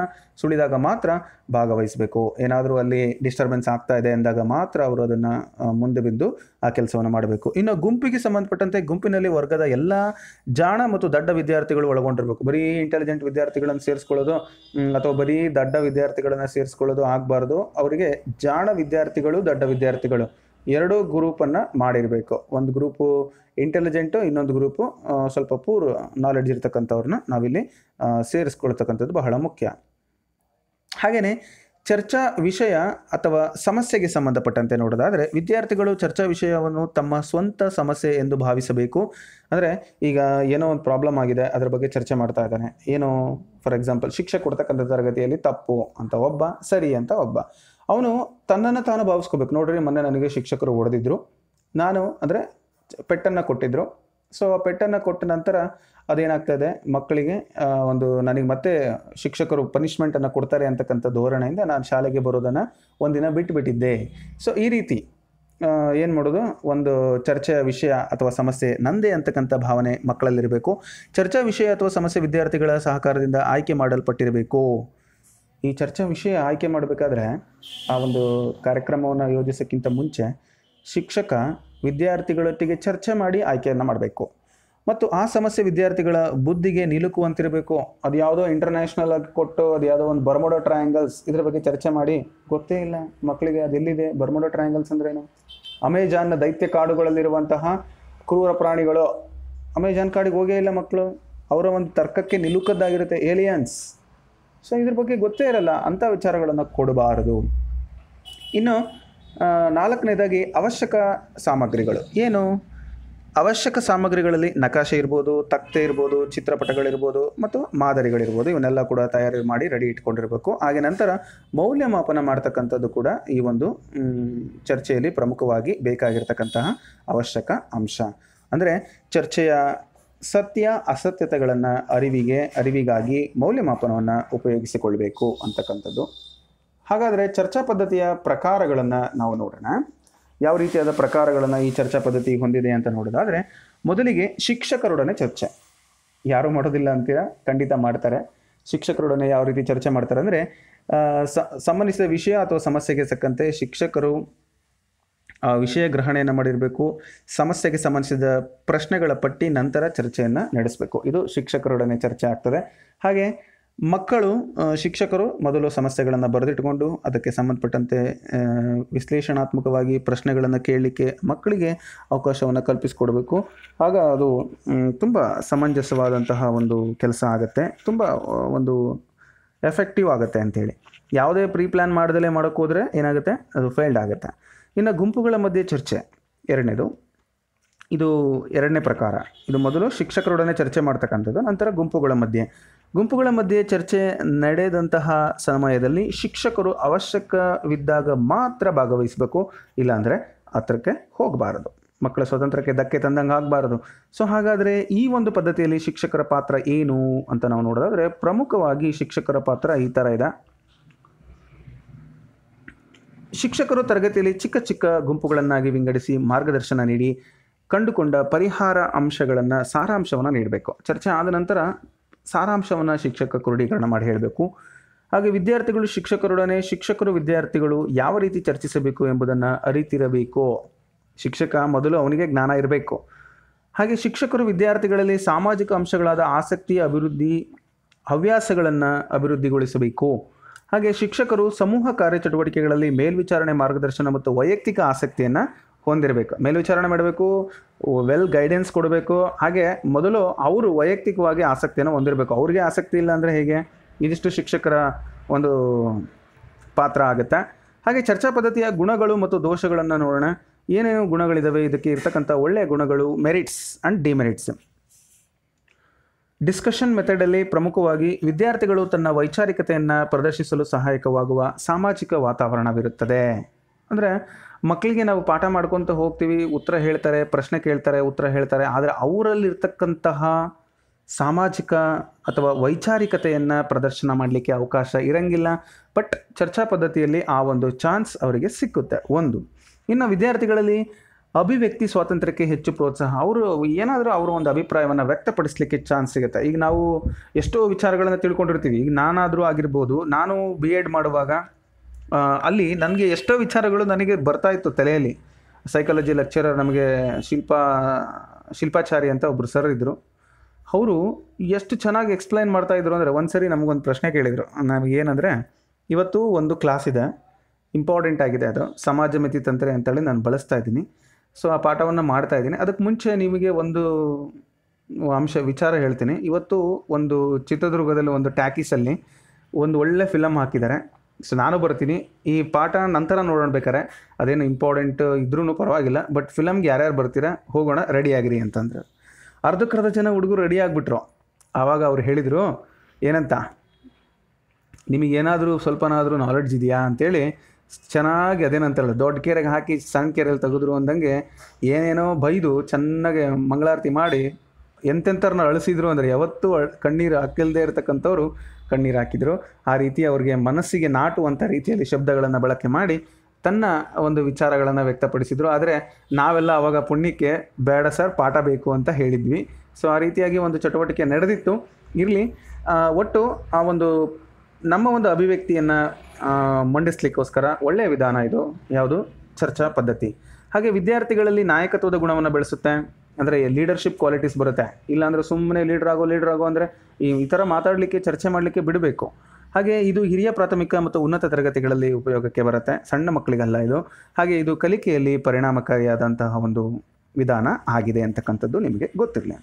A: ಸುಳಿದಾಗ ಮಾತ್ರ ಭಾಗವಹಿಸಬೇಕು. ಏನಾದರೂ ಅಲ್ಲಿ ಡಿಸ್ಟರ್ಬೆನ್ಸ್ ಆಗ್ತಾ ಇದೆ ಎಂದಾಗ ಮಾತ್ರ ಅವರು ಅದನ್ನು ಮುಂದೆ ಬಿದ್ದು ಆ ಕೆಲಸವನ್ನು ಮಾಡಬೇಕು. ಇನ್ನು ಗುಂಪಿಗೆ ಸಂಬಂಧಪಟ್ಟಂತೆ ಗುಂಪಿನಲ್ಲಿ ವರ್ಗದ ಎಲ್ಲ ಜಾಣ ಮತ್ತು ದಡ್ಡ ವಿದ್ಯಾರ್ಥಿಗಳು ಒಳಗೊಂಡಿರಬೇಕು. ಬರೀ ಇಂಟೆಲಿಜೆಂಟ್ ವಿದ್ಯಾರ್ಥಿಗಳನ್ನು ಸೇರಿಸ್ಕೊಳ್ಳೋದು ಅಥವಾ ಬರೀ ದಡ್ಡ ವಿದ್ಯಾರ್ಥಿಗಳನ್ನು ಸೇರಿಸ್ಕೊಳ್ಳೋದು ಆಗಬಾರ್ದು. ಅವರಿಗೆ ಜಾಣ ವಿದ್ಯಾರ್ಥಿಗಳು, ದಡ್ಡ ವಿದ್ಯಾರ್ಥಿಗಳು ಎರಡೂ ಗ್ರೂಪನ್ನು ಮಾಡಿರಬೇಕು. ಒಂದು ಗ್ರೂಪು ಇಂಟೆಲಿಜೆಂಟು ಇನ್ನೊಂದು ಗ್ರೂಪು ಸ್ವಲ್ಪ ಪೂರ್ ನಾಲೆಡ್ಜ್ ಇರತಕ್ಕಂಥವ್ರನ್ನ ನಾವಿಲ್ಲಿ ಸೇರಿಸ್ಕೊಳ್ತಕ್ಕಂಥದ್ದು ಬಹಳ ಮುಖ್ಯ. ಹಾಗೆಯೇ ಚರ್ಚಾ ವಿಷಯ ಅಥವಾ ಸಮಸ್ಯೆಗೆ ಸಂಬಂಧಪಟ್ಟಂತೆ ನೋಡೋದಾದರೆ ವಿದ್ಯಾರ್ಥಿಗಳು ಚರ್ಚಾ ವಿಷಯವನ್ನು ತಮ್ಮ ಸ್ವಂತ ಸಮಸ್ಯೆ ಎಂದು ಭಾವಿಸಬೇಕು. ಅಂದರೆ ಈಗ ಏನೋ ಒಂದು ಪ್ರಾಬ್ಲಮ್ ಆಗಿದೆ, ಅದರ ಬಗ್ಗೆ ಚರ್ಚೆ ಮಾಡ್ತಾ ಇದ್ದಾನೆ. ಏನು ಫಾರ್ ಎಕ್ಸಾಂಪಲ್ ಶಿಕ್ಷೆ ಕೊಡ್ತಕ್ಕಂಥ ತರಗತಿಯಲ್ಲಿ ತಪ್ಪು ಅಂತ ಒಬ್ಬ, ಸರಿ ಅಂತ ಒಬ್ಬ. ಅವನು ತನ್ನನ್ನು ತಾನು ಭಾವಿಸ್ಕೋಬೇಕು. ನೋಡ್ರಿ ಮೊನ್ನೆ ನನಗೆ ಶಿಕ್ಷಕರು ಹೊಡೆದಿದ್ರು ನಾನು ಅಂದರೆ ಪೆಟ್ಟನ್ನು ಕೊಟ್ಟಿದ್ದರು ಸೊ ಆ ಪೆಟ್ಟನ್ನು ಕೊಟ್ಟ ನಂತರ ಅದೇನಾಗ್ತಾ ಇದೆ? ಮಕ್ಕಳಿಗೆ ಒಂದು ನನಗೆ ಮತ್ತೆ ಶಿಕ್ಷಕರು ಪನಿಷ್ಮೆಂಟನ್ನು ಕೊಡ್ತಾರೆ ಅಂತಕ್ಕಂಥ ಧೋರಣೆಯಿಂದ ನಾನು ಶಾಲೆಗೆ ಬರೋದನ್ನು ಒಂದಿನ ಬಿಟ್ಟುಬಿಟ್ಟಿದ್ದೆ ಸೊ ಈ ರೀತಿ ಏನು ಮಾಡೋದು? ಒಂದು ಚರ್ಚೆಯ ವಿಷಯ ಅಥವಾ ಸಮಸ್ಯೆ ನಂದೇ ಅಂತಕ್ಕಂಥ ಭಾವನೆ ಮಕ್ಕಳಲ್ಲಿರಬೇಕು. ಚರ್ಚಾ ವಿಷಯ ಅಥವಾ ಸಮಸ್ಯೆ ವಿದ್ಯಾರ್ಥಿಗಳ ಸಹಕಾರದಿಂದ ಆಯ್ಕೆ ಮಾಡಲ್ಪಟ್ಟಿರಬೇಕು. ಈ ಚರ್ಚಾ ವಿಷಯ ಆಯ್ಕೆ ಮಾಡಬೇಕಾದ್ರೆ, ಆ ಒಂದು ಕಾರ್ಯಕ್ರಮವನ್ನು ಯೋಜಿಸೋಕ್ಕಿಂತ ಮುಂಚೆ ಶಿಕ್ಷಕ ವಿದ್ಯಾರ್ಥಿಗಳೊಟ್ಟಿಗೆ ಚರ್ಚೆ ಮಾಡಿ ಆಯ್ಕೆಯನ್ನು ಮಾಡಬೇಕು. ಮತ್ತು ಆ ಸಮಸ್ಯೆ ವಿದ್ಯಾರ್ಥಿಗಳ ಬುದ್ಧಿಗೆ ನಿಲುಕುವಂತಿರಬೇಕು. ಅದು ಯಾವುದೋ ಇಂಟರ್ನ್ಯಾಷನಲ್ ಆಗಿ ಕೊಟ್ಟು, ಅದು ಯಾವುದೋ ಒಂದು ಬರ್ಮೋಡೋ ಟ್ರಯಾಂಗಲ್ಸ್ ಇದ್ರ ಬಗ್ಗೆ ಚರ್ಚೆ ಮಾಡಿ. ಗೊತ್ತೇ ಇಲ್ಲ. ಮಕ್ಕಳಿಗೆ ಅದೆಲ್ಲಿದೆ ಬರ್ಮೋಡೋ ಟ್ರಯಾಂಗಲ್ಸ್ ಅಂದ್ರೇನು? ಅಮೆಜಾನ್ನ ದೈತ್ಯ ಕಾಡುಗಳಲ್ಲಿರುವಂತಹ ಕ್ರೂರ ಪ್ರಾಣಿಗಳು. ಅಮೆಜಾನ್ ಕಾಡಿಗೆ ಹೋಗೇ ಇಲ್ಲ ಮಕ್ಕಳು ಅವರ ಒಂದು ತರ್ಕಕ್ಕೆ ನಿಲುಕದ್ದಾಗಿರುತ್ತೆ ಏಲಿಯನ್ಸ್ ಸೊ ಇದ್ರ ಬಗ್ಗೆ ಗೊತ್ತೇ ಇರಲ್ಲ. ಅಂಥ ವಿಚಾರಗಳನ್ನು ಕೊಡಬಾರದು. ಇನ್ನು ನಾಲ್ಕನೇದಾಗಿ ಅವಶ್ಯಕ ಸಾಮಗ್ರಿಗಳು. ಏನು? ಅವಶ್ಯಕ ಸಾಮಗ್ರಿಗಳಲ್ಲಿ ನಕಾಶೆ ಇರ್ಬೋದು, ತಕ್ತೆ ಇರ್ಬೋದು, ಚಿತ್ರಪಟಗಳಿರ್ಬೋದು ಮತ್ತು ಮಾದರಿಗಳಿರ್ಬೋದು. ಇವನ್ನೆಲ್ಲ ಕೂಡ ತಯಾರಿ ಮಾಡಿ ರೆಡಿ ಇಟ್ಕೊಂಡಿರಬೇಕು. ಹಾಗೆ ನಂತರ ಮೌಲ್ಯಮಾಪನ ಮಾಡ್ತಕ್ಕಂಥದ್ದು ಕೂಡ ಈ ಒಂದು ಚರ್ಚೆಯಲ್ಲಿ ಪ್ರಮುಖವಾಗಿ ಬೇಕಾಗಿರ್ತಕ್ಕಂತಹ ಅವಶ್ಯಕ ಅಂಶ. ಅಂದರೆ ಚರ್ಚೆಯ ಸತ್ಯ, ಅಸತ್ಯತೆಗಳನ್ನು ಅರಿವಿಗೆ, ಅರಿವಿಗಾಗಿ ಮೌಲ್ಯಮಾಪನವನ್ನು ಉಪಯೋಗಿಸಿಕೊಳ್ಬೇಕು ಅಂತಕ್ಕಂಥದ್ದು. ಹಾಗಾದರೆ ಚರ್ಚಾ ಪದ್ಧತಿಯ ಪ್ರಕಾರಗಳನ್ನು ನಾವು ನೋಡೋಣ. ಯಾವ ರೀತಿಯಾದ ಪ್ರಕಾರಗಳನ್ನು ಈ ಚರ್ಚಾ ಪದ್ಧತಿ ಹೊಂದಿದೆ ಅಂತ ನೋಡೋದಾದರೆ, ಮೊದಲಿಗೆ ಶಿಕ್ಷಕರೊಡನೆ ಚರ್ಚೆ. ಯಾರು ಮಾಡೋದಿಲ್ಲ ಅಂತೀರಾ? ಖಂಡಿತ ಮಾಡ್ತಾರೆ. ಶಿಕ್ಷಕರೊಡನೆ ಯಾವ ರೀತಿ ಚರ್ಚೆ ಮಾಡ್ತಾರೆ ಅಂದರೆ ಸಂಬಂಧಿಸಿದ ವಿಷಯ ಅಥವಾ ಸಮಸ್ಯೆಗೆ ತಕ್ಕಂತೆ ಶಿಕ್ಷಕರು ವಿಷಯ ಗ್ರಹಣೆಯನ್ನು ಮಾಡಿರಬೇಕು. ಸಮಸ್ಯೆಗೆ ಸಂಬಂಧಿಸಿದ ಪ್ರಶ್ನೆಗಳ ಪಟ್ಟಿ ನಂತರ ಚರ್ಚೆಯನ್ನು ನಡೆಸಬೇಕು. ಇದು ಶಿಕ್ಷಕರೊಡನೆ ಚರ್ಚೆ ಆಗ್ತದೆ. ಹಾಗೆ ಮಕ್ಕಳು ಶಿಕ್ಷಕರು ಮೊದಲು ಸಮಸ್ಯೆಗಳನ್ನು ಬರೆದಿಟ್ಕೊಂಡು ಅದಕ್ಕೆ ಸಂಬಂಧಪಟ್ಟಂತೆ ವಿಶ್ಲೇಷಣಾತ್ಮಕವಾಗಿ ಪ್ರಶ್ನೆಗಳನ್ನು ಕೇಳಲಿಕ್ಕೆ ಮಕ್ಕಳಿಗೆ ಅವಕಾಶವನ್ನು ಕಲ್ಪಿಸಿಕೊಡಬೇಕು. ಆಗ ಅದು ತುಂಬ ಸಮಂಜಸವಾದಂತಹ ಒಂದು ಕೆಲಸ ಆಗುತ್ತೆ. ತುಂಬ ಒಂದು ಎಫೆಕ್ಟಿವ್ ಆಗುತ್ತೆ ಅಂತೇಳಿ. ಯಾವುದೇ ಪ್ರೀ ಪ್ಲ್ಯಾನ್ ಮಾಡ್ದಲೇ ಮಾಡೋಕ್ಕೆ ಹೋದರೆ ಏನಾಗುತ್ತೆ? ಅದು ಫೇಲ್ಡ್ ಆಗುತ್ತೆ. ಇನ್ನು ಗುಂಪುಗಳ ಮಧ್ಯೆ ಚರ್ಚೆ, ಎರಡನೇದು. ಇದು ಎರಡನೇ ಪ್ರಕಾರ. ಇದು ಮೊದಲು ಶಿಕ್ಷಕರೊಡನೆ ಚರ್ಚೆ ಮಾಡ್ತಕ್ಕಂಥದ್ದು, ನಂತರ ಗುಂಪುಗಳ ಮಧ್ಯೆ. ಗುಂಪುಗಳ ಮಧ್ಯೆ ಚರ್ಚೆ ನಡೆದಂತಹ ಸಮಯದಲ್ಲಿ ಶಿಕ್ಷಕರು ಅವಶ್ಯಕವಿದ್ದಾಗ ಮಾತ್ರ ಭಾಗವಹಿಸಬೇಕು, ಇಲ್ಲಾಂದರೆ ಹತ್ರಕ್ಕೆ ಹೋಗಬಾರದು. ಮಕ್ಕಳ ಸ್ವತಂತ್ರಕ್ಕೆ ಧಕ್ಕೆ ತಂದಂಗೆ ಆಗಬಾರದು. ಸೊ ಹಾಗಾದರೆ ಈ ಒಂದು ಪದ್ಧತಿಯಲ್ಲಿ ಶಿಕ್ಷಕರ ಪಾತ್ರ ಏನು ಅಂತ ನಾವು ನೋಡೋದಾದರೆ ಪ್ರಮುಖವಾಗಿ ಶಿಕ್ಷಕರ ಪಾತ್ರ ಈ ಥರ ಇದೆ. ಶಿಕ್ಷಕರು ತರಗತಿಯಲ್ಲಿ ಚಿಕ್ಕ ಚಿಕ್ಕ ಗುಂಪುಗಳನ್ನಾಗಿ ವಿಂಗಡಿಸಿ ಮಾರ್ಗದರ್ಶನ ನೀಡಿ ಕಂಡುಕೊಂಡ ಪರಿಹಾರ ಅಂಶಗಳನ್ನು ಸಾರಾಂಶವನ್ನು ನೀಡಬೇಕು. ಚರ್ಚೆ ಆದ ನಂತರ ಸಾರಾಂಶವನ್ನು ಶಿಕ್ಷಕ ಕ್ರೋಢೀಕರಣ ಮಾಡಿ ಹೇಳಬೇಕು. ಹಾಗೆ ವಿದ್ಯಾರ್ಥಿಗಳು ಶಿಕ್ಷಕರೊಡನೆ ಶಿಕ್ಷಕರು ವಿದ್ಯಾರ್ಥಿಗಳು ಯಾವ ರೀತಿ ಚರ್ಚಿಸಬೇಕು ಎಂಬುದನ್ನು ಅರಿತಿರಬೇಕು, ಶಿಕ್ಷಕ ಮೊದಲು ಅವನಿಗೆ ಜ್ಞಾನ ಇರಬೇಕು. ಹಾಗೆ ಶಿಕ್ಷಕರು ವಿದ್ಯಾರ್ಥಿಗಳಲ್ಲಿ ಸಾಮಾಜಿಕ ಅಂಶಗಳಾದ ಆಸಕ್ತಿ, ಅಭಿವೃದ್ಧಿ, ಹವ್ಯಾಸಗಳನ್ನು ಅಭಿವೃದ್ಧಿಗೊಳಿಸಬೇಕು. ಹಾಗೆ ಶಿಕ್ಷಕರು ಸಮೂಹ ಕಾರ್ಯಚಟುವಟಿಕೆಗಳಲ್ಲಿ ಮೇಲ್ವಿಚಾರಣೆ ಮಾರ್ಗದರ್ಶನ ಮತ್ತು ವೈಯಕ್ತಿಕ ಆಸಕ್ತಿಯನ್ನು ಹೊಂದಿರಬೇಕು. ಮೇಲ್ವಿಚಾರಣೆ ಮಾಡಬೇಕು ವೆಲ್ ಗೈಡೆನ್ಸ್ ಕೊಡಬೇಕು. ಹಾಗೆ ಮೊದಲು ಅವರು ವೈಯಕ್ತಿಕವಾಗಿ ಆಸಕ್ತಿಯನ್ನು ಹೊಂದಿರಬೇಕು. ಅವ್ರಿಗೆ ಆಸಕ್ತಿ ಇಲ್ಲ ಅಂದರೆ ಹೇಗೆ? ಇದಿಷ್ಟು ಶಿಕ್ಷಕರ ಒಂದು ಪಾತ್ರ ಆಗುತ್ತೆ. ಹಾಗೆ ಚರ್ಚಾ ಪದ್ಧತಿಯ ಗುಣಗಳು ಮತ್ತು ದೋಷಗಳನ್ನು ನೋಡೋಣ. ಏನೇನು ಗುಣಗಳಿದ್ದಾವೆ ಇದಕ್ಕೆ ಇರ್ತಕ್ಕಂಥ ಒಳ್ಳೆಯ ಗುಣಗಳು ಮೆರಿಟ್ಸ್ ಆ್ಯಂಡ್ ಡಿಮೆರಿಟ್ಸ್ ಡಿಸ್ಕಷನ್ ಮೆಥಡಲ್ಲಿ ಪ್ರಮುಖವಾಗಿ ವಿದ್ಯಾರ್ಥಿಗಳು ತನ್ನ ವೈಚಾರಿಕತೆಯನ್ನು ಪ್ರದರ್ಶಿಸಲು ಸಹಾಯಕವಾಗುವ ಸಾಮಾಜಿಕ ವಾತಾವರಣವಿರುತ್ತದೆ. ಅಂದರೆ ಮಕ್ಕಳಿಗೆ ನಾವು ಪಾಠ ಮಾಡ್ಕೊತ ಹೋಗ್ತೀವಿ, ಉತ್ತರ ಹೇಳ್ತಾರೆ, ಪ್ರಶ್ನೆ ಕೇಳ್ತಾರೆ, ಉತ್ತರ ಹೇಳ್ತಾರೆ. ಆದರೆ ಅವರಲ್ಲಿರ್ತಕ್ಕಂತಹ ಸಾಮಾಜಿಕ ಅಥವಾ ವೈಚಾರಿಕತೆಯನ್ನು ಪ್ರದರ್ಶನ ಮಾಡಲಿಕ್ಕೆ ಅವಕಾಶ ಇರಂಗಿಲ್ಲ. ಬಟ್ ಚರ್ಚಾ ಪದ್ಧತಿಯಲ್ಲಿ ಆ ಒಂದು ಚಾನ್ಸ್ ಅವರಿಗೆ ಸಿಕ್ಕುತ್ತೆ, ಒಂದು. ಇನ್ನು ವಿದ್ಯಾರ್ಥಿಗಳಲ್ಲಿ ಅಭಿವ್ಯಕ್ತಿ ಸ್ವಾತಂತ್ರ್ಯಕ್ಕೆ ಹೆಚ್ಚು ಪ್ರೋತ್ಸಾಹ. ಅವರು ಏನಾದರೂ ಅವರ ಒಂದು ಅಭಿಪ್ರಾಯವನ್ನು ವ್ಯಕ್ತಪಡಿಸಲಿಕ್ಕೆ ಚಾನ್ಸ್ ಸಿಗುತ್ತೆ. ಈಗ ನಾವು ಎಷ್ಟೋ ವಿಚಾರಗಳನ್ನು ತಿಳ್ಕೊಂಡಿರ್ತೀವಿ. ಈಗ ನಾನಾದರೂ ಆಗಿರ್ಬೋದು, ನಾನು ಬಿ ಎಡ್ ಮಾಡುವಾಗ ಅಲ್ಲಿ ನನಗೆ ಎಷ್ಟೋ ವಿಚಾರಗಳು ನನಗೆ ಬರ್ತಾ ಇತ್ತು ತಲೆಯಲ್ಲಿ. ಸೈಕಾಲಜಿ ಲೆಕ್ಚರರ್ ನಮಗೆ ಶಿಲ್ಪಾ, ಶಿಲ್ಪಾಚಾರಿ ಅಂತ ಒಬ್ಬರು ಸರ್ ಇದ್ದರು ಅವರು ಎಷ್ಟು ಚೆನ್ನಾಗಿ ಎಕ್ಸ್ಪ್ಲೈನ್ ಮಾಡ್ತಾ ಇದ್ರು ಅಂದರೆ ಒಂದು ಸರಿ ನಮಗೊಂದು ಪ್ರಶ್ನೆ ಕೇಳಿದರು. ನಮಗೆ ಏನಂದರೆ ಇವತ್ತು ಒಂದು ಕ್ಲಾಸ್ ಇದೆ. ಇಂಪಾರ್ಟೆಂಟ್ ಆಗಿದೆ ಅದು. ಸಮಾಜ ಮಿತಿ ತಂತ್ರ ಅಂತೇಳಿ ನಾನು ಬಳಸ್ತಾ ಇದ್ದೀನಿ. ಸೊ ಆ ಪಾಠವನ್ನು ಮಾಡ್ತಾ ಇದ್ದೀನಿ. ಅದಕ್ಕೆ ಮುಂಚೆ ನಿಮಗೆ ಒಂದು ಅಂಶ, ವಿಚಾರ ಹೇಳ್ತೀನಿ. ಇವತ್ತು ಒಂದು ಚಿತ್ರದುರ್ಗದಲ್ಲಿ ಒಂದು ಟ್ಯಾಕೀಸಲ್ಲಿ ಒಂದು ಒಳ್ಳೆ ಫಿಲಮ್ ಹಾಕಿದ್ದಾರೆ. ಸೊ ನಾನು ಬರ್ತೀನಿ. ಈ ಪಾಠ ನಂತರ ನೋಡೋಣ ಬೇಕಾರೆ ಅದೇನು ಇಂಪಾರ್ಟೆಂಟ್ ಇದ್ರೂ ಪರವಾಗಿಲ್ಲ ಬಟ್ ಫಿಲಮ್ಗೆ ಯಾರ್ಯಾರು ಬರ್ತೀರಾ, ಹೋಗೋಣ ರೆಡಿ ಆಗಿರಿ ಅಂತಂದ್ರೆ. ಅರ್ಧಕ್ಕರ್ಧ ಜನ ಹುಡುಗರು ರೆಡಿ ಆಗಿಬಿಟ್ರು. ಆವಾಗ ಅವ್ರು ಹೇಳಿದರು, ಏನಂತ? ನಿಮಗೇನಾದರೂ ಸ್ವಲ್ಪನಾದರೂ ನಾಲೆಡ್ಜ್ ಇದೆಯಾ ಅಂತೇಳಿ, ಚೆನ್ನಾಗಿ ಅದೇನಂತಲ್ಲ ದೊಡ್ಡ ಕೆರೆಗೆ ಹಾಕಿ ಸಣ್ಣ ಕೆರೆಯಲ್ಲಿ ತೆಗೆದ್ರು ಅಂದಂಗೆ ಏನೇನೋ ಬೈದು ಚೆನ್ನಾಗಿ ಮಂಗಳಾರತಿ ಮಾಡಿ ಎಂತೆಂಥವ್ರನ್ನ ಅಳಿಸಿದ್ರು ಅಂದರೆ, ಯಾವತ್ತೂ ಕಣ್ಣೀರು ಹಾಕಿಲ್ದೇ ಇರತಕ್ಕಂಥವ್ರು ಕಣ್ಣೀರು ಹಾಕಿದರು. ಆ ರೀತಿ ಅವರಿಗೆ ಮನಸ್ಸಿಗೆ ನಾಟುವಂಥ ರೀತಿಯಲ್ಲಿ ಶಬ್ದಗಳನ್ನು ಬಳಕೆ ಮಾಡಿ ತನ್ನ ಒಂದು ವಿಚಾರಗಳನ್ನು ವ್ಯಕ್ತಪಡಿಸಿದರು. ಆದರೆ ನಾವೆಲ್ಲ ಅವಾಗ ಪುಣ್ಯಕ್ಕೆ ಬೇಡ ಸರ್, ಪಾಠ ಬೇಕು ಅಂತ ಹೇಳಿದ್ವಿ. ಸೊ ಆ ರೀತಿಯಾಗಿ ಒಂದು ಚಟುವಟಿಕೆ ನಡೆದಿತ್ತು. ಇರಲಿ ಒಟ್ಟು ಆ ಒಂದು ನಮ್ಮ ಒಂದು ಅಭಿವ್ಯಕ್ತಿಯನ್ನು ಮಂಡಿಸ್ಲಿಕ್ಕೋಸ್ಕರ ಒಳ್ಳೆಯ ವಿಧಾನ ಇದು. ಯಾವುದು? ಚರ್ಚಾ ಪದ್ಧತಿ. ಹಾಗೆ ವಿದ್ಯಾರ್ಥಿಗಳಲ್ಲಿ ನಾಯಕತ್ವದ ಗುಣವನ್ನು ಬೆಳೆಸುತ್ತೆ. ಅಂದರೆ ಲೀಡರ್ಶಿಪ್ ಕ್ವಾಲಿಟೀಸ್ ಬರುತ್ತೆ. ಇಲ್ಲಾಂದರೆ ಸುಮ್ಮನೆ ಲೀಡರ್ ಆಗೋ ಲೀಡರ್ ಆಗೋ ಅಂದರೆ ಈ ಥರ ಮಾತಾಡಲಿಕ್ಕೆ, ಚರ್ಚೆ ಮಾಡಲಿಕ್ಕೆ ಬಿಡಬೇಕು. ಹಾಗೆ ಇದು ಹಿರಿಯ ಪ್ರಾಥಮಿಕ ಮತ್ತು ಉನ್ನತ ತರಗತಿಗಳಲ್ಲಿ ಉಪಯೋಗಕ್ಕೆ ಬರುತ್ತೆ. ಸಣ್ಣ ಮಕ್ಕಳಿಗಲ್ಲ ಇದು. ಹಾಗೆ ಇದು ಕಲಿಕೆಯಲ್ಲಿ ಪರಿಣಾಮಕಾರಿಯಾದಂತಹ ಒಂದು ವಿಧಾನ ಆಗಿದೆ ಅಂತಕ್ಕಂಥದ್ದು ನಿಮಗೆ ಗೊತ್ತಿರಲಿ.